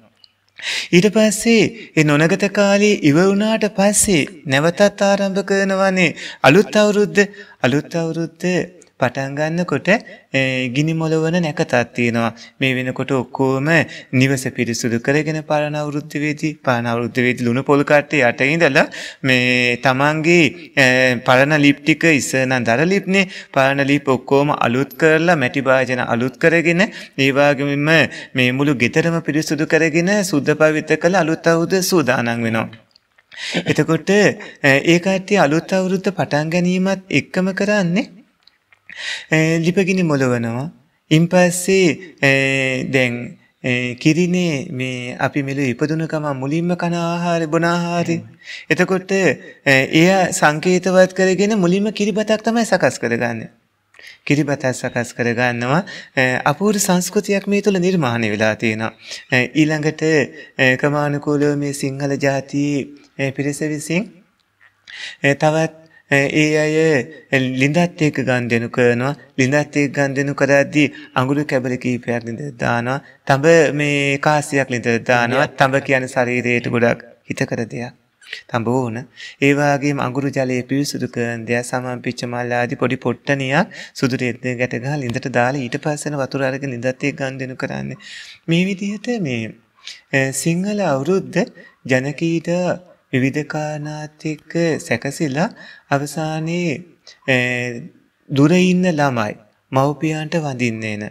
ඊට පස්සේ ඒ නොනගත කාලේ ඉව වුණාට පස්සේ නැවතත් ආරම්භ කරනවනේ. අලුත් අවුරුද්ද අලුත් අවුරුද්ද පටන් ගන්නකොට ගිනි මොලවන නැකතක් තියෙනවා. මේ වෙනකොට ඔක්කොම නිවස පිරිසුදු කරගෙන පරණ අවුරුද්ද වේදී පරණ අවුරුද්ද වේදී ලුණු පොල් කට්ටේ යට ඉඳලා මේ තමන්ගේ පරණ ලිප් ටික ඉස්සර නම් දර ලිප්නේ පරණ ලිප් ඔක්කොම අලුත් කරලා මැටි භාජන අලුත් කරගෙන ඒ වගේම මේ මුළු ගෙදරම පිරිසුදු කරගෙන සුද්ධ පවිත්‍ර කළ අලුත් අවුරුද්ද සූදානම් වෙනවා. එතකොට ඒ කට්ටිය අලුත් අවුරුද්ද පටන් ගැනීමත් එක්කම කරන්නේ ලිපගිනි මොලවනවා. ඉන් පස්සේ දැන් කිරිනේ මේ අපි මෙලොව ඉපදුන ගමන් මුලින්ම කන ආහාර බොන ආහාරය. එතකොට එයා සංකේතවත් කරගෙන මුලින්ම කිරිබතක් තමයි සකස් කරගන්නේ. කිරිබතක් සකස් කරගන්නවා අපූර්ව සංස්කෘතියක් මේ තුළ නිර්මාණය වෙලා තියෙනවා. ඊළඟට ක්‍රමානුකූලව මේ සිංහල ජාතියේ පිරිස විසින් තවත් ඒ අය ලිඳත් එක්ක ගන්දෙනු කරනවා. ලිඳත් එක්ක ගන්දෙනු කරද්දී අඟුරු කැබලි කීපයක් ලිඳ දානවා. තඹ මේ කාසියක් ලිඳ දානවා. තඹ කියන්නේ ශරීරයට ගොඩක් හිතකර දෙයක්. තඹ ඕන ඒ වගේම අඟුරු ජලයේ පිරිසුදු කරන දෙයක්. සමන් පිච්ච මල් ආදී පොඩි පොට්ටනියක් සුදු රෙද්ද ගැට ගහලා ලිඳට දාලා ඊට පස්සේ වතුර අරගෙන ලිඳත් එක්ක ගන්දෙනු කරන්නේ. මේ විදිහට මේ සිංහල අවුරුද්ද ජනකීට විවිධ කාරණාත් එක්ක සැකසিলা අවසානයේ දුර ඉන්න ළමයි මව්පියන්ට වඳින්න එන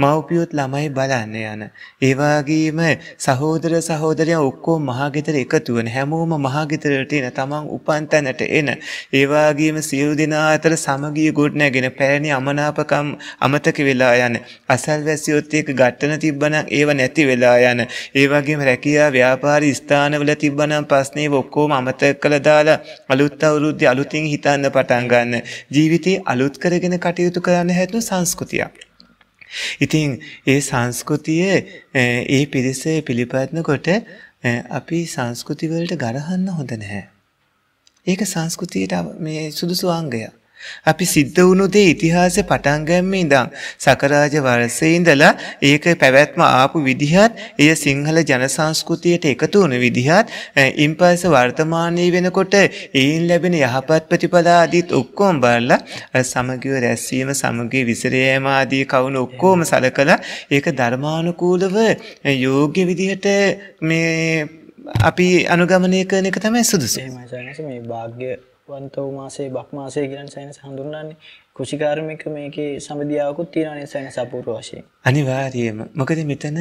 මව්පියොත් ළමයි බලන්න යන. ඒ වගේම සහෝදර සහෝදරයන් ඔක්කොම මහගෙදර එකතු වෙන හැමෝම මහගෙදරට එන තමන් උපන් තැනට එන. ඒ වගේම සියලු දෙනා අතර සමගිය ගොඩනැගෙන පැරණි අමනාපකම් අමතක වෙලා යන. අසල්වැසියොත් එක්ක ගැටන තිබ්බනම් ඒව නැති වෙලා යන. ඒ වගේම රැකියා ව්‍යාපාර ස්ථානවල තිබ්බනම් ප්‍රශ්නේ ඔක්කොම අමතක කළා දාලා අලුත් අවුරුද්දේ අලුතින් හිතන්න පටන් ගන්න. ජීවිතේ අලුත් කරගෙන කටයුතු කරන්න හැදුණු සංස්කෘතියක්. ඉතින් ඒ සංස්කෘතිය ඒ පිරිස පිළිපදිනකොට අපි සංස්කෘති වලට ගරහන්න හොඳ නැහැ. ඒක සංස්කෘතියට මේ සුදුසු අංගයක්. අපි සිද්ධ වුණු දේ ඉතිහාසෙ පටන් ගැනීම ඉඳන් සකරාජ වර්ෂයේ ඉඳලා ඒක පැවැත්ම ආපු විදිහත් එය සිංහල ජන සංස්කෘතියට එකතු වුණු විදිහත් ඉන්පස්ස වර්තමානයේ වෙනකොට ඒයින් ලැබෙන යහපත් ප්‍රතිඵල ආදීත් ඔක්කොම බලලා සමගිය රැස්වීම සමගිය විසිර යෑම ආදී කවුණු ඔක්කොම සලකලා ඒක ධර්මානුකූලව යෝග්‍ය විදිහට මේ අපි අනුගමනය කරන එක තමයි සුදුසු. එහෙමයි සයනස මේ භාග්‍ය වන්ත වූ මාසේ බක් මාසය කියන සයනස හඳුන්වන්නේ කෘෂිකාර්මික මේකේ සමදියාවකුත් තියෙනවානේ සයනස අපූර්ව වශයෙන්. අනිවාර්යයෙන්ම. මොකද මෙතන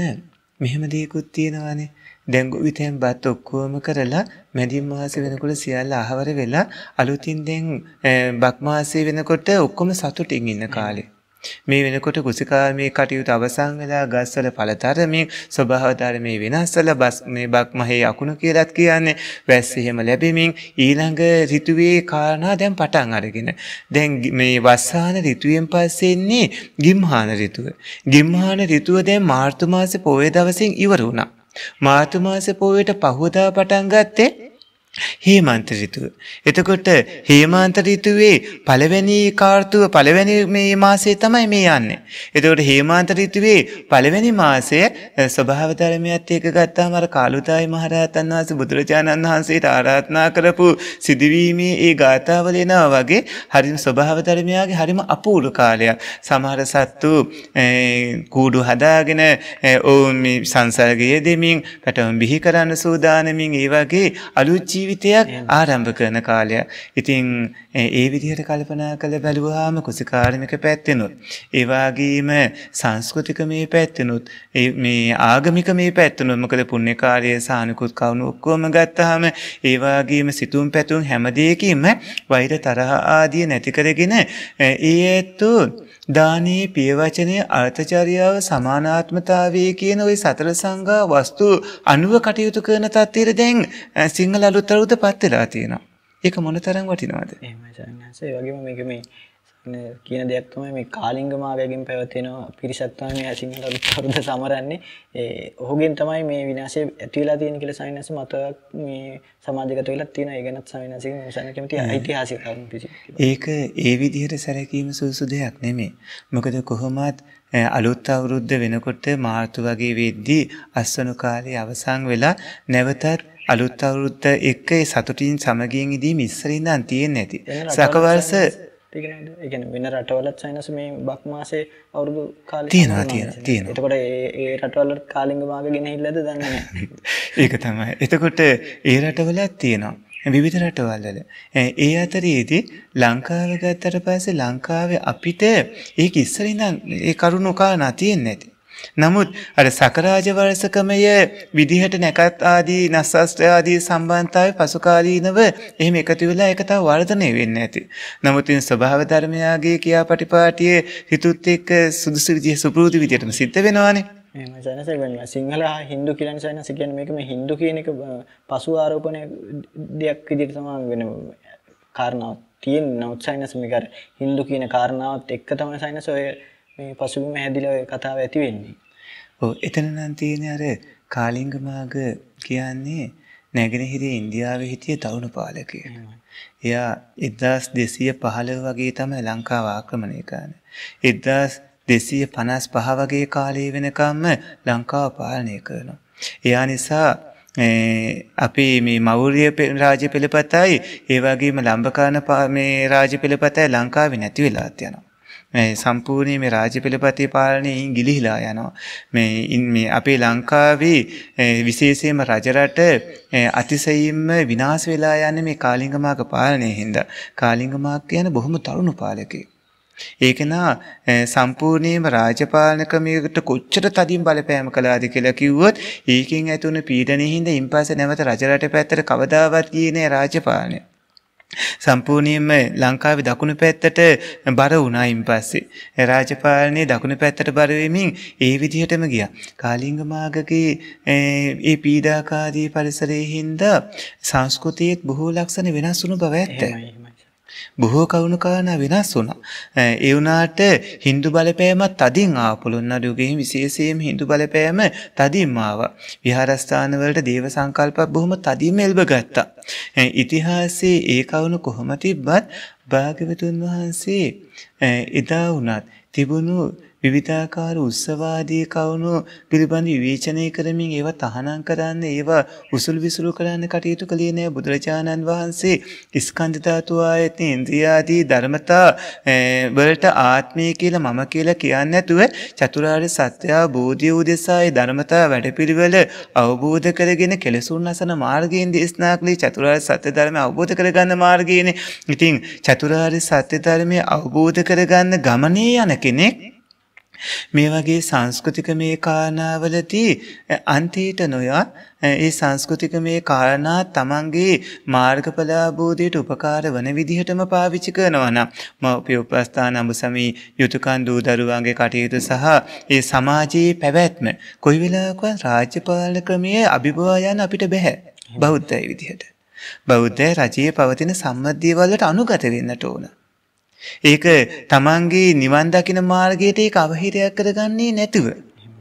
මෙහෙම දෙයක්ත් තියෙනවානේ. දැන් විතෙන් බත් ඔක්කොම කරලා මැදින් මාසේ වෙනකොට සියල්ල අහවර වෙලා අලුතින් දැන් බක් මාසේ වෙනකොට ඔක්කොම සතුටින් ඉන්න කාලේ. මේ වෙනකොට කුසිකාමී කටයුතු අවසන් වෙලා ගස්වල පළතරමින් ස්වභාව ධර්මයේ වෙනස්වල බස් මේ බක්මහේ අකුණු කියලාත් කියන්නේ වැස්ස එහෙම ලැබෙමින් ඊළඟ ඍතුවේ කාරණා දැන් පටන් අරගෙන දැන් මේ වස්සාන ඍතුවෙන් පස්සේ ඉන්නේ ගිම්හාන ඍතුව. ගිම්හාන ඍතුව දැන් මාර්තු මාසේ පොයේ දවසින් ඉවර වුණා. මාර්තු මාසේ පොයේට පහවදා පටන් ගත්තේ හේමන්ත ඍතුව. එතකොට හේමන්ත ඍතුවේ පළවෙනි කාර්තුව පළවෙනි මේ මාසයේ තමයි මේ යන්නේ. එතකොට හේමන්ත ඍතුවේ පළවෙනි මාසය ස්වභාව ධර්මයත් එක්ක ගත්තාම අර කාලුතායි මහරහතන් වහන්සේ බුදුරජාණන් වහන්සේට ආරාධනා කරපු සිදුවීමේ ඒ ගාථාවල එනවා වගේ හරිම ස්වභාව ධර්මයාගේ හරිම අපූර්ව කාලයක්. සමහර සත්තු කූඩු හදාගෙන ඔවුන් මේ සංසර්ගයේ දෙමින් පැටවුම් බිහි කරන්න සූදානමින් ඒ වගේ අලුත් ජීවිතයක් ආරම්භ කරන කාලයක්. ඉතින් ඒ විදිහට කල්පනා කළ බැලුවාම කුසිකාර්මික පැත්තෙනුත් ඒ වගේම සංස්කෘතික මේ පැත්තෙනුත් මේ ආගමික මේ පැත්තෙනුත් මොකද පුණ්‍ය කාර්යය සානුකුත් කවුණු ඔක්කොම ගත්තාම ඒ වගේම සිතුම් පැතුම් හැම දෙයකින්ම වෛර තරහ ආදී නැති කරගෙන ඒ ඇත්තෝ දානයේ පියවචනය අර්ථචරියාව සමානාත්මතාවයේ කියන ওই සතර සංඝා වස්තු අනුව කටයුතු කරන තත්ත්වයට දැන් සිංහල අලුත් අවුරුද්ද පත් වෙලා තියෙනවා. ඒක මොනතරම් වටිනවද? එහෙමයි සරණස. ඒ වගේම මේක මේ කියන දෙයක් තමයි මේ කාලිංග මාගයගෙන් පැවතෙන පිරිසක් තමයි මේ සිංහල අවුරුද්ද සමරන්නේ. ඒ ඔහුගෙන් තමයි මේ විනාශය ඇති වෙලා තියෙන කියලා සවිනාස මතයක් මේ සමාජගත වෙලා තියෙනවා. ඒ ගැනත් සවිනාසික මුසන්න කැමති ඓතිහාසික කරුණු පිසි. ඒක ඒ විදිහට සැලකීම සුසු දෙයක් නෙමෙයි. මොකද කොහොමත් අලුත් අවුරුද්ද වෙනකොට මාර්තු වගේ වෙද්දී අස්වනු කාලේ අවසන් වෙලා නැවතත් අලුත් අවුරුද්ද එක්ක සතුටින් සමගියෙන් ඉදීම ඉස්සරින් ඉඳන් තියෙන්නේ නැති. සකවර්ෂ ඒගැන වෙන රටවලත් සයිනස මේ බක් මාසේ අවුරුදු කාල තියෙනවා තියෙන තියෙන එතකොට ඒ රටවල්ලත් කාලිංග මාග ගෙන හිල්ලද දන්න *laughs* ඒක තමයි. එතකොට ඒ රටවලත් තියෙනවා. විවිධ රටවල්වල ඒ අතරයේදී ලංකාව ගත්තට පස්සේ ලංකාවේ අපිට ඒක ඉස්සරින්දන් ඒ කරුණු කාරණා තියෙන්නේ නැති නමුත් අර සකරාජ වර්ෂකමය විදිහට නැකත් ආදී නස්සස්ත්‍ර ආදී සම්බන්ධතාවය පසුකාලීනව එහෙම එකතු වෙලා ඒක තව වර්ධනය වෙන්නේ නැති. නමුත් ඉතින් ස්වභාව ධර්මයාගේ කියාපටිපාටියේ හිතුත් එක්ක සුදුසු විදිහ සුපුරුදු විදිහටම සිද්ධ වෙනවානේ. එහෙම සයනස වෙනවා. සිංහල හා හින්දු කියලා සයනස කියන්නේ මේක මේ හින්දු කියන එක පසු ආරෝපණය දෙයක් විදිහට තමයි වෙන කාරණාවක් තියෙන නමුත් සයනස මේක අර හින්දු කියන කාරණාවත් එක්ක තමයි සයනස ඔය මේ පසුබිම හැදිලා ඔය කතාව ඇති වෙන්නේ. ඔව් එතන නම් තියෙන්නේ අර කාලිංග මාග කියන්නේ නැගෙනහිර ඉන්දියාවේ හිටිය තරුණ පාලකයෙක්. එයා 1215 වගේ තමයි ලංකාව ආක්‍රමණය කරන්නේ. 1255 වගේ කාලේ වෙනකම්ම ලංකාව පාලනය කරනවා. එයා නිසා අපි මේ මෞර්ය රාජ්‍ය පෙළපතයි ඒ වගේම ලම්බකාන මේ රාජ්‍ය පෙළපතයි ලංකාවේ නැති වෙලාත් යනවා. මේ සම්පූර්ණයෙන් මේ රාජ්‍ය පෙළපතේ පාලනයෙන් ගිලිහිලා යනවා. මේ මේ අපේ ලංකාවේ විශේෂයෙන්ම රජරට අතිශයින්ම විනාශ වෙලා යන්නේ මේ කාලිංග මාක පාලනයෙන් හින්දා. කාලිංග මාක් කියන බොහොම තරුණ පාලකයෙක්. ඒක නා සම්පූර්ණයෙන්ම රාජපාලන ක්‍රමයකට කොච්චර තදින් බලපෑම කළාද කියලා කිව්වොත් ඒකෙන් ඇතුණු පීඩනයේ හින්දා ඉන්පස්සේ නැවත රජරට පැත්තට කවදාවත් ගියේ නෑ රාජපාලනය. සම්පූර්ණයෙන්ම ලංකාවේ දකුණු පැත්තට බර වුණා ඉන් පස්සේ. රාජපාලනයේ දකුණු පැත්තට බර වෙමින් ඒ විදිහටම ගියා. කාලිංග මාගගේ ඒ පීඩාකාරී පරිසරයේ හින්දා සංස්කෘතියේ බොහෝ ලක්ෂණ වෙනස් වුණු බව ඇත්තයි. බොහෝ කවුණු කාරණා වෙනස් වුණා. ඒ වුණාට Hindu බලපෑමත් තදින් ආව පොළොන්නරුවේ විශේෂයෙන්ම Hindu බලපෑම තදින්ම ආවා. විහාරස්ථාන වලට දේව සංකල්ප බොහොම තදින්ම එල්බ ගත්තා. ඉතිහාසයේ ඒ කවුණු කොහොම තිබ්බත් භාග්‍යවතුන් වහන්සේ එදා වුණත් තිබුණු විවිධාකාර උත්සවාදී කවුණු පිළිබඳ විවේචනය කරමින් ඒවා තහනම් කරන්න ඒවා උසුල් විසුළු කරන්න කටයුතු කළේ නෑ බුදුරජාණන් වහන්සේ ස්කන්ධ ධාතු ආයතන ඉන්ද්‍රියාදී ධර්මතා වලට ආත්මය කියලා මම කියලා කියන්නේ නැතුව චතුරාර්ය සත්‍ය අවබෝධය උදෙසා ඒ ධර්මතා වැඩපිළිවෙල අවබෝධ කරගෙන කෙලසුන් අසන මාර්ගයෙන් දේශනා කළේ චතුරාර්ය සත්‍ය ධර්මය අවබෝධ කරගන්න මාර්ගයනේ. ඉතින් චතුරාර්ය සත්‍ය ධර්මය අවබෝධ කරගන්න ගමනේ යන කෙනෙක් මේ වගේ සංස්කෘතික මේ කාරණාවලදී අන්තියට නොයා ඒ සංස්කෘතික මේ කාරණා තමන්ගේ මාර්ගඵල අවබෝධයට උපකාර වන විදිහටම පාවිච්චි කරනවා නම් මව්පිය උපස්ථාන අඹසමී යුතුයකන් දූ දරුවන්ගේ කටයුතු සහ ඒ සමාජයේ පැවැත්ම කොයි වෙලාවකවත් රාජ්‍ය පාලන ක්‍රමයේ අභිබවා යන අපිට බෑ බෞද්ධය විදිහට. බෞද්ධ රජයේ පවතින සම්මතිය වලට අනුගත වෙන්නට ඕන ඒක තමන්ගේ නිවන් දකින මාර්ගයට ඒක අවහිරයක් කරගන්නේ නැතුව.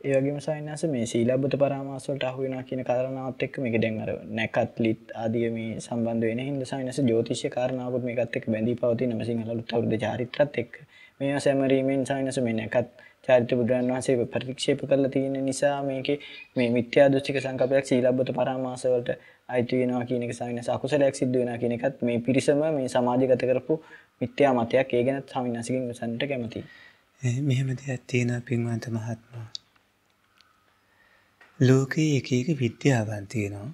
ඒවගේම සයිනස මේ සීලබ්බත පරාමාසවලට අහුවෙන කියන කාරණාවත් එක්ක මේක දැන් අර නැකත් ලිත් ආදිය මේ සම්බන්ධ වෙන හින්දා සයිනස ජ්‍යොතිෂ්‍ය කාරණාවකුත් මේකත් එක්ක බැඳී පවතින සිංහල අලුත් අවුරුද්ද චාරිත්‍රාත් එක්ක මේවා සැමරීමෙන් සයිනස මේ නැකත් චාරිත්‍ර බුදුරන් වහන්සේ ප්‍රතික්ෂේප කරලා තියෙන නිසා මේකේ මේ මිත්‍යා දෘෂ්ටික සංකල්පයක් සීලබ්බත පරාමාසවලට අයිති වෙනවා කියන එක සයිනස අකුසලයක් සිද්ධ වෙනවා කියන එකත් මේ පිරිසම මේ සමාජගත කරපු මිත්‍යා මතයක් ඒ ගැන සමිනාසිකින් විසන්නට කැමති. මෙහෙම දෙයක් තියෙනවා පින්වන්ත මහත්මයා. ලෝකයේ එක එක විද්‍යාවන් තියෙනවා.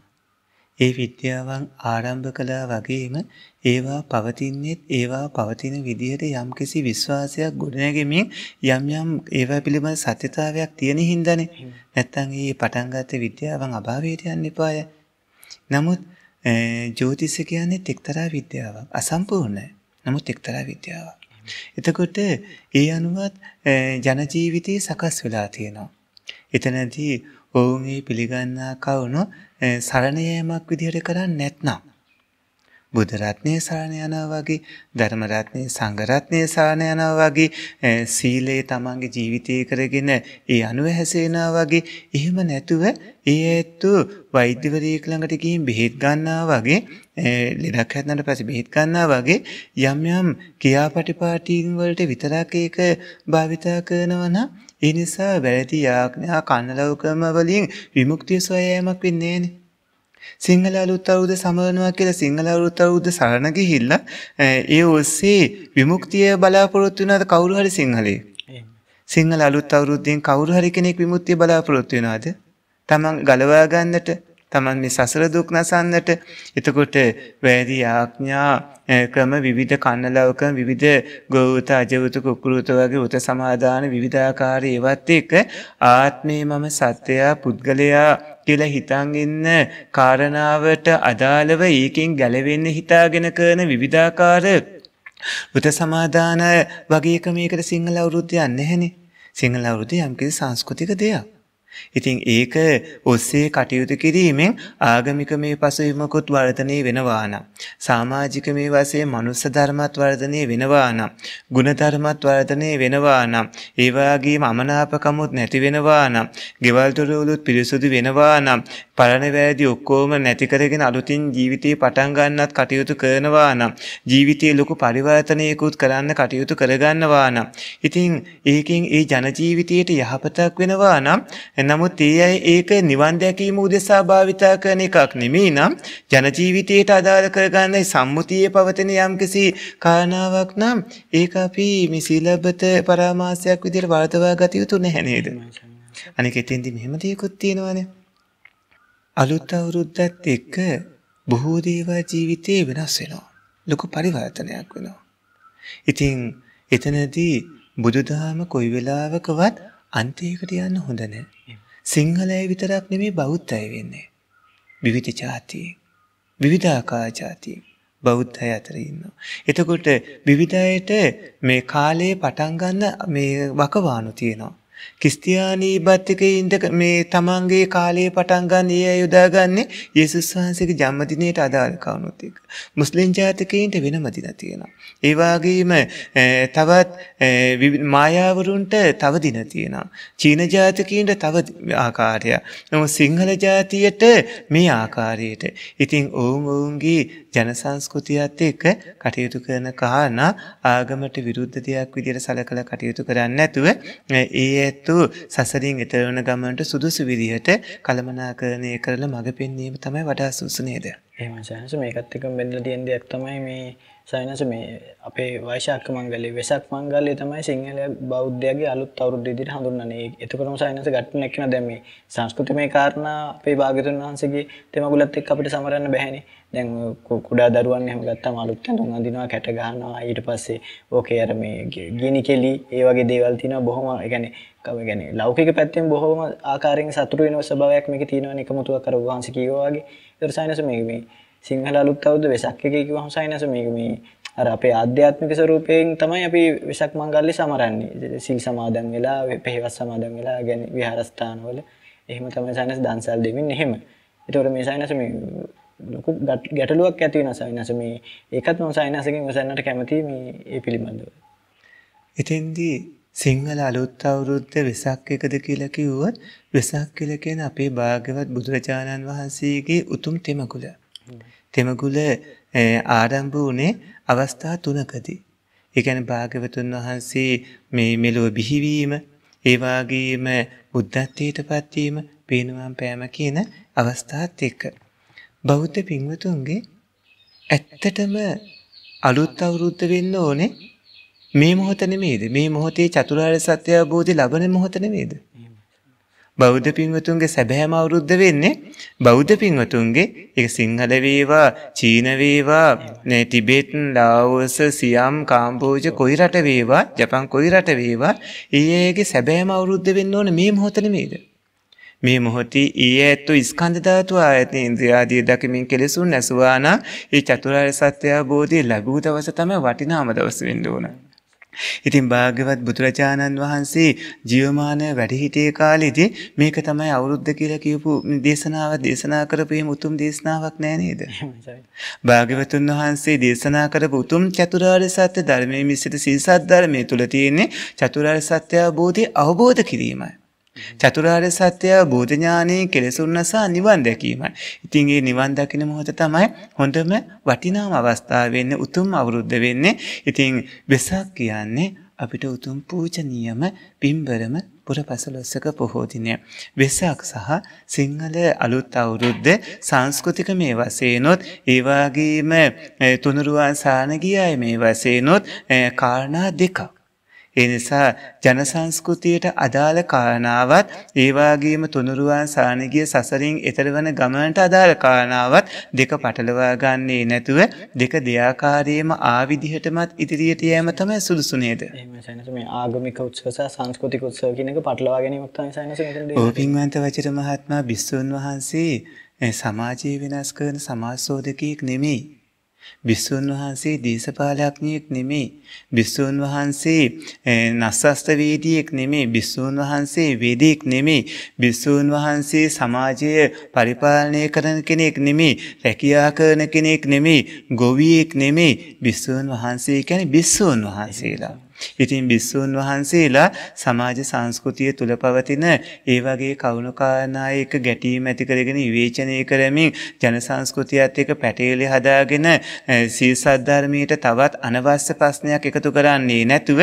ඒ විද්‍යාවන් ආරම්භ කළා වගේම ඒවා පවතින්නේත් ඒවා පවතින විදිහට යම්කිසි විශ්වාසයක් ගොඩනැගෙමින් යම් යම් ඒවා පිළිබඳ සත්‍යතාවයක් තියෙන හින්දානේ. නැත්තම් මේ පටන් ගත්ත විද්‍යාවන් අභාවයට යන්න එපාය. නමුත් ජ්‍යොතිෂ කියන්නේ එක්තරා විද්‍යාවක්. අසම්පූර්ණයි. නමුත් එක්තරා විද්‍යාවක්. එතකොට ඒ අනුවත් ජන ජීවිතේ සකස් වෙලා තියෙනවා. එතනදී ඔවුන් මේ පිළිගන්නා කවුණු සරණ යෑමක් විදිහට කරන්නේ නැත්නම් බුද්ධ රත්නයේ සරණ යනවා වගේ ධර්ම රත්නයේ සංඝ රත්නයේ සරණ යනවා වගේ සීලය තමන්ගේ ජීවිතය කරගෙන ඒ අනුව හැසෙනවා වගේ එහෙම නැතුව ඒ ඇත්තු වෛද්‍යවරයෙක් ළඟට ගිහින් බෙහෙත් ගන්නවා වගේ ලෙඩක් හැදුනට පස්සේ බෙහෙත් ගන්නවා වගේ යම් යම් ක්‍රියාපටිපාටීන් වලට විතරක් ඒක භාවිතා කරනවා නම් ඒ නිසා වැරදි යාඥා කන්නලවකම වලින් විමුක්තිය සොයෑමක් වෙන්නේ නැහැ. සිංහල අලුත් අවුරුද්ද සමරනවා කියලා සිංහල අලුත් අවුරුද්ද සරණ ගිහිල්ලා ඒ ඔස්සේ විමුක්තිය බලාපොරොත්තු වෙනවද කවුරු හරි සිංහලේ? සිංහල අලුත් අවුරුද්දෙන් කවුරු හරි කෙනෙක් විමුක්තිය බලාපොරොත්තු වෙනවද? Taman ගලවා ගන්නට, Taman මේ සසර දුක් නසන්නට. එතකොට වැරදි ආඥා ක්‍රම විවිධ කන්නලවක විවිධ ගෝත අජවත කුකුරුත වගේ උත සමාදාන විවිධාකාර ඒවත් එක්ක ආත්මේ මම සත්‍යයා පුද්ගලයා කියලා හිතන් ඉන්න කාරණාවට අදාළව ඒකෙන් ගැලවෙන්න හිතාගෙන කරන විවිධාකාර උත සමාදාන වගේ ක්‍රමයකට සිංහල අවුරුද්ද යන්නේ නැහනේ. සිංහල අවුරුද්ද යම්කිසි සංස්කෘතික දෙයක්. ඉතින් ඒක ඔස්සේ කටයුතු කිරීමෙන් ආගමික මේ පසුබිමකුත් වර්ධනය වෙනවා නම් සමාජික මේ වශයෙන් මනුස්ස ධර්මත් වර්ධනය වෙනවා නම් ගුණ ධර්මත් වර්ධනය වෙනවා නම් ඒ වගේම අමනාපකමුත් නැති වෙනවා නම් ගෙවල් දොරවලුත් පිරිසුදු වෙනවා නම් පරණ වැරදි ඔක්කොම නැති කරගෙන අලුතින් ජීවිතේ පටන් ගන්නත් කටයුතු කරනවා නම් ජීවිතයේ ලොකු පරිවර්තනයකුත් කරන්න කටයුතු කරගන්නවා නම් ඉතින් ඒකෙන් ඒ ජන ජීවිතයට යහපතක් වෙනවා නම් නමුත් ඒ අය ඒක නිවන් දැකීම උදෙසා භාවිතා කරන එකක් නෙමෙයි නම් ජන ජීවිතයට අදාළ කරගන්න සම්මුතියේ පවතින යම්කිසි කාරණාවක් නම් ඒක අපි මේ සීලබ්බත පරාමාසයක් විදිහට වර්තවා ගත යුතු නැහැ නේද? අනික එතෙන්දි මෙහෙම දෙයක්ත් තියෙනවානේ. අලුත් අවුරුද්දත් එක්ක බොහෝ දේවල් ජීවිතේ වෙනස් වෙනවා. ලොකු පරිවර්තනයක් වෙනවා. ඉතින් එතනදී බුදුදහම කොයි වෙලාවකවත් අන්තයකට යන්න හොඳ නැහැ. සිංහලයි විතරක් නෙමෙයි බෞද්ධය වෙන්නේ. විවිධ ජාතීන්, විවිධාකාර ජාතීන් බෞද්ධය අතර ඉන්නවා. එතකොට විවිධයට මේ කාලේ පටන් ගන්න මේ වකවානු තියෙනවා. ක්‍රිස්තියානි බත්තිකයින්ට මේ තමන්ගේ කාලයේ පටන් ගන්න ඒ යොදාගන්නේ යේසුස් වහන්සේගේ ජන්මදිනයට අදාළ කවුනුත් එක්ක. මුස්ලිම් ජාතිකයින්ට වෙනම දින තියෙනවා. ඒ වගේම තවත් මායාවරුන්ට තව දින තියෙනවා. චීන ජාතිකයින්ට තව ආකාරයක්. නමුත් සිංහල ජාතියට මේ ආකාරයට. ඉතින් ඔවුන් ඔවුන්ගේ ජන සංස්කෘතියත් එක්ක කටයුතු කරන කාරණා ආගමට විරුද්ධ දෙයක් විදිහට සලකලා කටයුතු කරන්නේ නැතුව ඒ ඇත්තු සසරින් එතර වන ගමනට සුදුසු විදිහට කළමනාකරණය කරලා මඟ පෙන්වීම තමයි වඩා සුසු නේද? එහෙම සයන්ස් මේකත් එක්ක බෙදලා තියෙන දෙයක් තමයි මේ සයනස මේ අපේ වෛශාඛ මංගලයේ වෙසක් මංගල්‍යය තමයි සිංහල බෞද්ධයාගේ අලුත් අවුරුද්ද විදිහට හඳුන්වන්නේ. එතකොටම සයනස ගැටුම් එක්කන දැන් මේ සංස්කෘතිමය කාරණා අපේ භාග්‍යතුන් වහන්සේගේ තෙමගුලත් එක්ක අපිට සමරන්න බැහැනේ. දැන් කුඩා දරුවන් එහෙම ගත්තාම අලුත් ඇඳුම් අඳිනවා කැට ගන්නවා ඊට පස්සේ ඕකේ අර මේ ගිනි කෙලි ඒ වගේ දේවල් තියෙනවා බොහොම ඒ කියන්නේ කම කියන්නේ ලෞකික පැත්තෙන් බොහොම ආකාරයෙන් සතුටු වෙන ස්වභාවයක් මේකේ තියෙනවනේ එකමුතුවක් අර වහන්සේ කිව්වා වගේ. ඒතර සයනස මේ මේ සිංහල අලුත් අවුරුද්ද වෙසක් එකේ කිව්වහම සයනස මේක මේ අර අපේ ආධ්‍යාත්මික ස්වරූපයෙන් තමයි අපි වෙසක් මංගල්‍ය සමරන්නේ. සිල් සමාදන් වෙලා, පෙහෙවස් සමාදන් වෙලා, කියන්නේ විහාරස්ථානවල එහෙම තමයි සයනස දන්සල් දෙමින් එහෙම. ඒතකොට මේ සයනස මේ ලොකු ගැටලුවක් ඇති වෙන සයනස මේ ඒකත් මම සයනසකින් විසන්නට කැමතියි මේ ඒ පිළිබඳව. එතෙන්දී සිංහල අලුත් අවුරුද්ද වෙසක් එකද කියලා කිව්වොත් වෙසක් කියලා කියන අපේ භාග්‍යවත් බුදුරජාණන් වහන්සේගේ උතුම් තෙමගුල. තෙමගුල ආරම්භ වුණේ අවස්ථා තුනකදී. ඒ කියන්නේ භාග්‍යවතුන් වහන්සේ මේ මෙලොව බිහිවීම, ඒ වගේම බුද්ධත්වයට පත්වීම, පේනවම් පෑම කියන අවස්ථාත් එක්ක. බෞද්ධ පින්වතුන්ගේ ඇත්තටම අලුත් අවුරුද්ද වෙන්න ඕනේ මේ මොහොත නෙමෙයිද? මේ මොහොතේ චතුරාර්ය සත්‍ය අවබෝධය ලබන මොහොත නෙමෙයිද? බෞද්ධ පින්වතුන්ගේ සැබෑම අවුරුද්ද වෙන්නේ බෞද්ධ පින්වතුන්ගේ ඒක සිංහල වේවා චීන වේවා නේ ටිබෙට් ලාෝස් සියම් කාම්බෝජ කොයි රට වේවා ජපන් කොයි රට වේවා ඊයේගේ සැබෑම අවුරුද්ද වෙන්න ඕනේ මේ මොහොත නෙමෙයිද මේ මොහොතේ ඊයේ ඇත්තු ස්කන්ධ ධාතු ආයතන ඉන්ද්‍රියාදී දකිමින් කෙලෙසුන් නැසුවා නම් ඒ චතුරාර්ය සත්‍ය අවබෝධය ලැබූ දවස තමයි වටිනාම දවස වෙන්න ඕන. ඉතින් භාග්‍යවත් බුදුරජාණන් වහන්සේ ජීවමාන වැඩ සිටියේ කාලෙදී මේක තමයි අවුරුද්ද කියලා කියපු දේශනාව දේශනා කරපු එහෙම උතුම් දේශනාවක් නෑ නේද? භාග්‍යවතුන් වහන්සේ දේශනා කරපු උතුම් චතුරාර්ය සත්‍ය ධර්මයේ මිසිත සීසත් ධර්මයේ තුල තියෙන්නේ චතුරාර්ය සත්‍ය අවබෝධය අවබෝධ කිරීමයි. *laughs* චතුරාර්ය සත්‍ය බෝධ ඥානයේ කෙලෙසුන් නැසා නිවන් දැකීමයි. ඉතින් මේ නිවන් දකින මොහොත තමයි හොඳම වටිනාම අවස්ථාව වෙන්නේ උතුම් අවුරුද්ද වෙන්නේ. ඉතින් වෙසක් කියන්නේ අපිට උතුම් පූජනීයම පින්බරම පුරපසළොස්වක පොහෝ දිනය. වෙසක් සහ සිංහල අලුත් අවුරුද්ද සංස්කෘතික මේ වශයෙන්ොත් ඒ වගේම තුනුරුවන් සානගියයි මේ වශයෙන්ොත් කාරණා දෙකක්. ඒ නිසා ජන සංස්කෘතියට අදාළ කාරණාවත් ඒ වගේම තුනුරුවන් සානගිය සසරින් එතර වන ගමනට අදාළ කාරණාවත් දෙක පටලවා ගන්නේ නැතුව දෙක දෙයාකාරයේම ආවිදිහටමත් ඉදිරියට යෑම තමයි සුදුසු නේද? මේ ආගමික උත්සව සහ සංස්කෘතික උත්සව කියන එක පටලවා ගැනීමක් තමයි සයනස මෙතනදී. ඔව් පින්වන්ත වචර මහත්මයා බිස්සුන් වහන්සේ සමාජය වෙනස් කරන සමාජ සෝදකයෙක් නෙමෙයි. බිස්සුන් වහන්සේ දේශපාලඥයෙක් නෙමෙයි. බිස්සුන් වහන්සේ නස්සස්තවේදියෙක් නෙමෙයි. බිස්සුන් වහන්සේ වේදෙක් නෙමෙයි. බිස්සුන් වහන්සේ සමාජය පරිපාලනය කරන කෙනෙක් නෙමෙයි. රැකියා කරන කෙනෙක් නෙමෙයි. ගොවියෙක් නෙමෙයි. බිස්සුන් වහන්සේ කියන්නේ බිස්සුන් වහන්සේලා. ඉතින් බිස්සූන් වහන්සේලා සමාජ සංස්කෘතිය තුල පවතින ඒ වගේ කවුණු කාරණා එක්ක ගැටීම් ඇති කරගෙන විවේචනය කරමින් ජන සංස්කෘතියත් එක්ක පැටේලි හදාගෙන සීසත් ධර්මයට තවත් අනවශ්‍ය ප්‍රශ්නයක් එකතු කරන්නේ නැතුව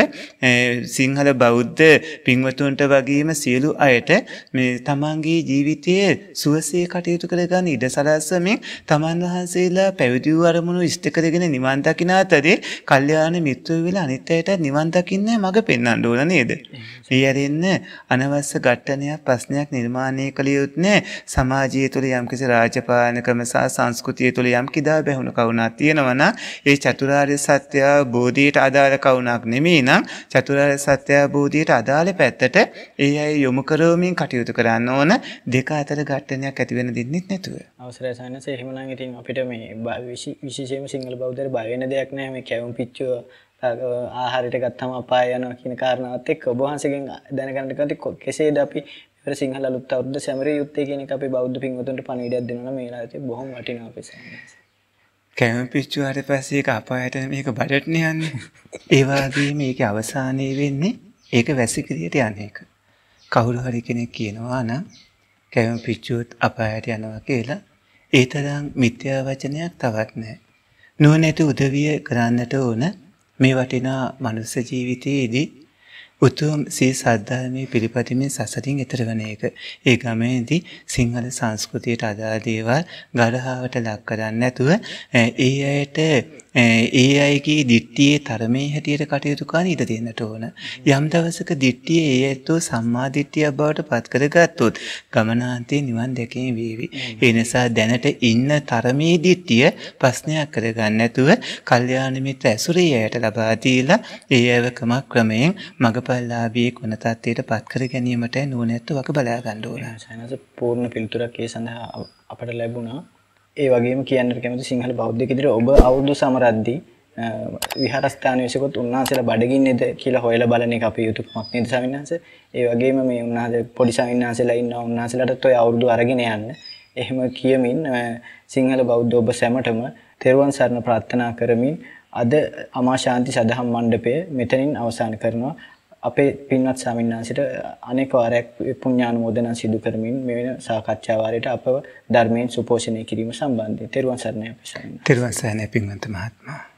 සිංහල බෞද්ධ පින්වතුන්ට වගේම සියලු අයට මේ තමන්ගේ ජීවිතයේ සුවසේ කටයුතු කරගන්න ඉඩ සලස්වමින් තමන් වහන්සේලා පැවිදි වූ අරමුණු ඉෂ්ට කරගෙන නිවන් දකින අතරේ කල්යාණ මිත්‍රයෝ වෙලා අනිත් අයටත් නිවන් නිවන් දකින්නේ මග පෙන්වන්න ඕන නේද? ඒ ඇරෙන්න අනවශ්‍ය ඝට්ටනයක් ප්‍රශ්නයක් නිර්මාණය කළ යුත්තේ සමාජය තුළ යම්කිසි රාජපාලන ක්‍රම සහ සංස්කෘතිය තුළ යම් කිදා බැහුණු කවුණක් තියෙනවා නම් ඒ චතුරාර්ය සත්‍ය අවබෝධයට අදාළ කවුණක් නෙමෙයි නම් චතුරාර්ය සත්‍ය අවබෝධයට අදාළ පැත්තට ඒ අය යොමු කරවමින් කටයුතු කරන්න ඕන දෙක අතර ඝට්ටනයක් ඇති වෙන දෙන්නෙත් නැතුව. අවසරයි සයනස එහෙමනම් ඉතින් අපිට මේ බ- විශි- විශේෂයෙන්ම සිංහල බෞද්ධයට බය වෙන දෙයක් නැහැ මේ කැවුම් පිච්චුව ආ- ආහාරයට ගත්තම අපාය යනවා කියන කාරණාවත් එක්ක ඔබ වහන්සේගෙන් දැනගන්න කැමති කො- කෙසේද අපි ඉවර සිංහල අලුත් අවුරුද්ද සැමරිය යුත්තේ කියන එක අපි බෞද්ධ පින්වතුන්ට පණිවිඩයක් දෙනවා නම් මේ වෙලාවට බොහොම වටිනවා අපේ සයනස. කැම පිච්චුවාට පස්සේ ඒක අපායට මේක බඩට්න යන්නේ. ඒ වගේම මේකේ අවසානයේ වෙන්නේ ඒක වැසිකිරියට යන එක. කවුරු හරි කෙනෙක් කියනවා නම් කැම පිච්චුවොත් අපායට යනවා කියලා ඒ තරම් මිත්‍යා වචනයක් තවත් නැහැ. නුවණැති උදවිය කරන්නට ඕන මේ වටිනා මනුස්ස ජීවිතයේදී උතුම් සී සද්ධර්මයේ පිළිපදිමින් සසරින් එතර වන එක. ඒ ගමේදී සිංහල සංස්කෘතියට අදාළ දේවල් ගරහාවට ලක් කරන්නේ නැතුව ඈ, ඒ අයට ඈ, ඒ අයගේ දිට්ඨියේ තරමේ හැටියට කටයුතු කරන්න ඉඩ දෙන්නට ඕන. යම් දවසක දිට්ඨිය ඒ ඇත්තෝ සම්මා දිට්ඨිය බවට පත් කරගත්තොත් ගමනාන්තයේ නිවන් දැකීම වේවි. ඒ නිසා දැනට ඉන්න තරමේ දිට්ඨිය ප්‍රශ්නයක් කරගන්න නැතුව කල්යාණ මිත්‍ර ඇසුරේ ඇයට ලබා දීලා ඒ අයව ක්‍රමක්‍රමයෙන් මගපල්ලාභී ගුණ තත්ත්වයට පත් කර ගැනීමට නුවණැත්තු වක බලා ගන්න ඕන. සයනස පූර්ණ පිළිතුරක් ඒ සඳහා අ- අපට ලැබුණා. ඒ වගේම කියන්නට කැමති සිංහල බෞද්ධයෙක් විදිහට ඔබ අවුරුදු සමරද්දී අ, විහාරස්ථාන විසකොත් උන්වහන්සේලා බඩගින්නේද කියලා හොයලා බලන එක අපේ යුතුයකමක් නේද ස්වාමීන් වහන්සේ? ඒ වගේම මේ උන්වහන්සේ පොඩි ස්වාමීන් වහන්සේලා ඉන්නවා උන්වහන්සේලාටත් ඔය අවුරුදු අරගෙන යන්න. එහෙම කියමින් අ, සිංහල බෞද්ධ ඔබ සැමටම තෙරුවන් සරණ ප්‍රාර්ථනා කරමින් අද අමා ශාන්ති සදහම් මණ්ඩපය මෙතනින් අවසන් කරනවා. අපේ පින්වත් ස්වාමීන් වහන්සේට අනෙක් වාරයක් පුණ්‍යානුමෝදනා සිදු කරමින් මේ වෙන සාකච්ඡා වාරයට අපව ධර්මයෙන් සුපෝෂණය කිරීම සම්බන්ධයෙන් තෙරුවන් සරණයි අපේ ස්වාමීන් වහන්සේ. තෙරුවන් සරණයි පින්වන්ත මහත්මයා.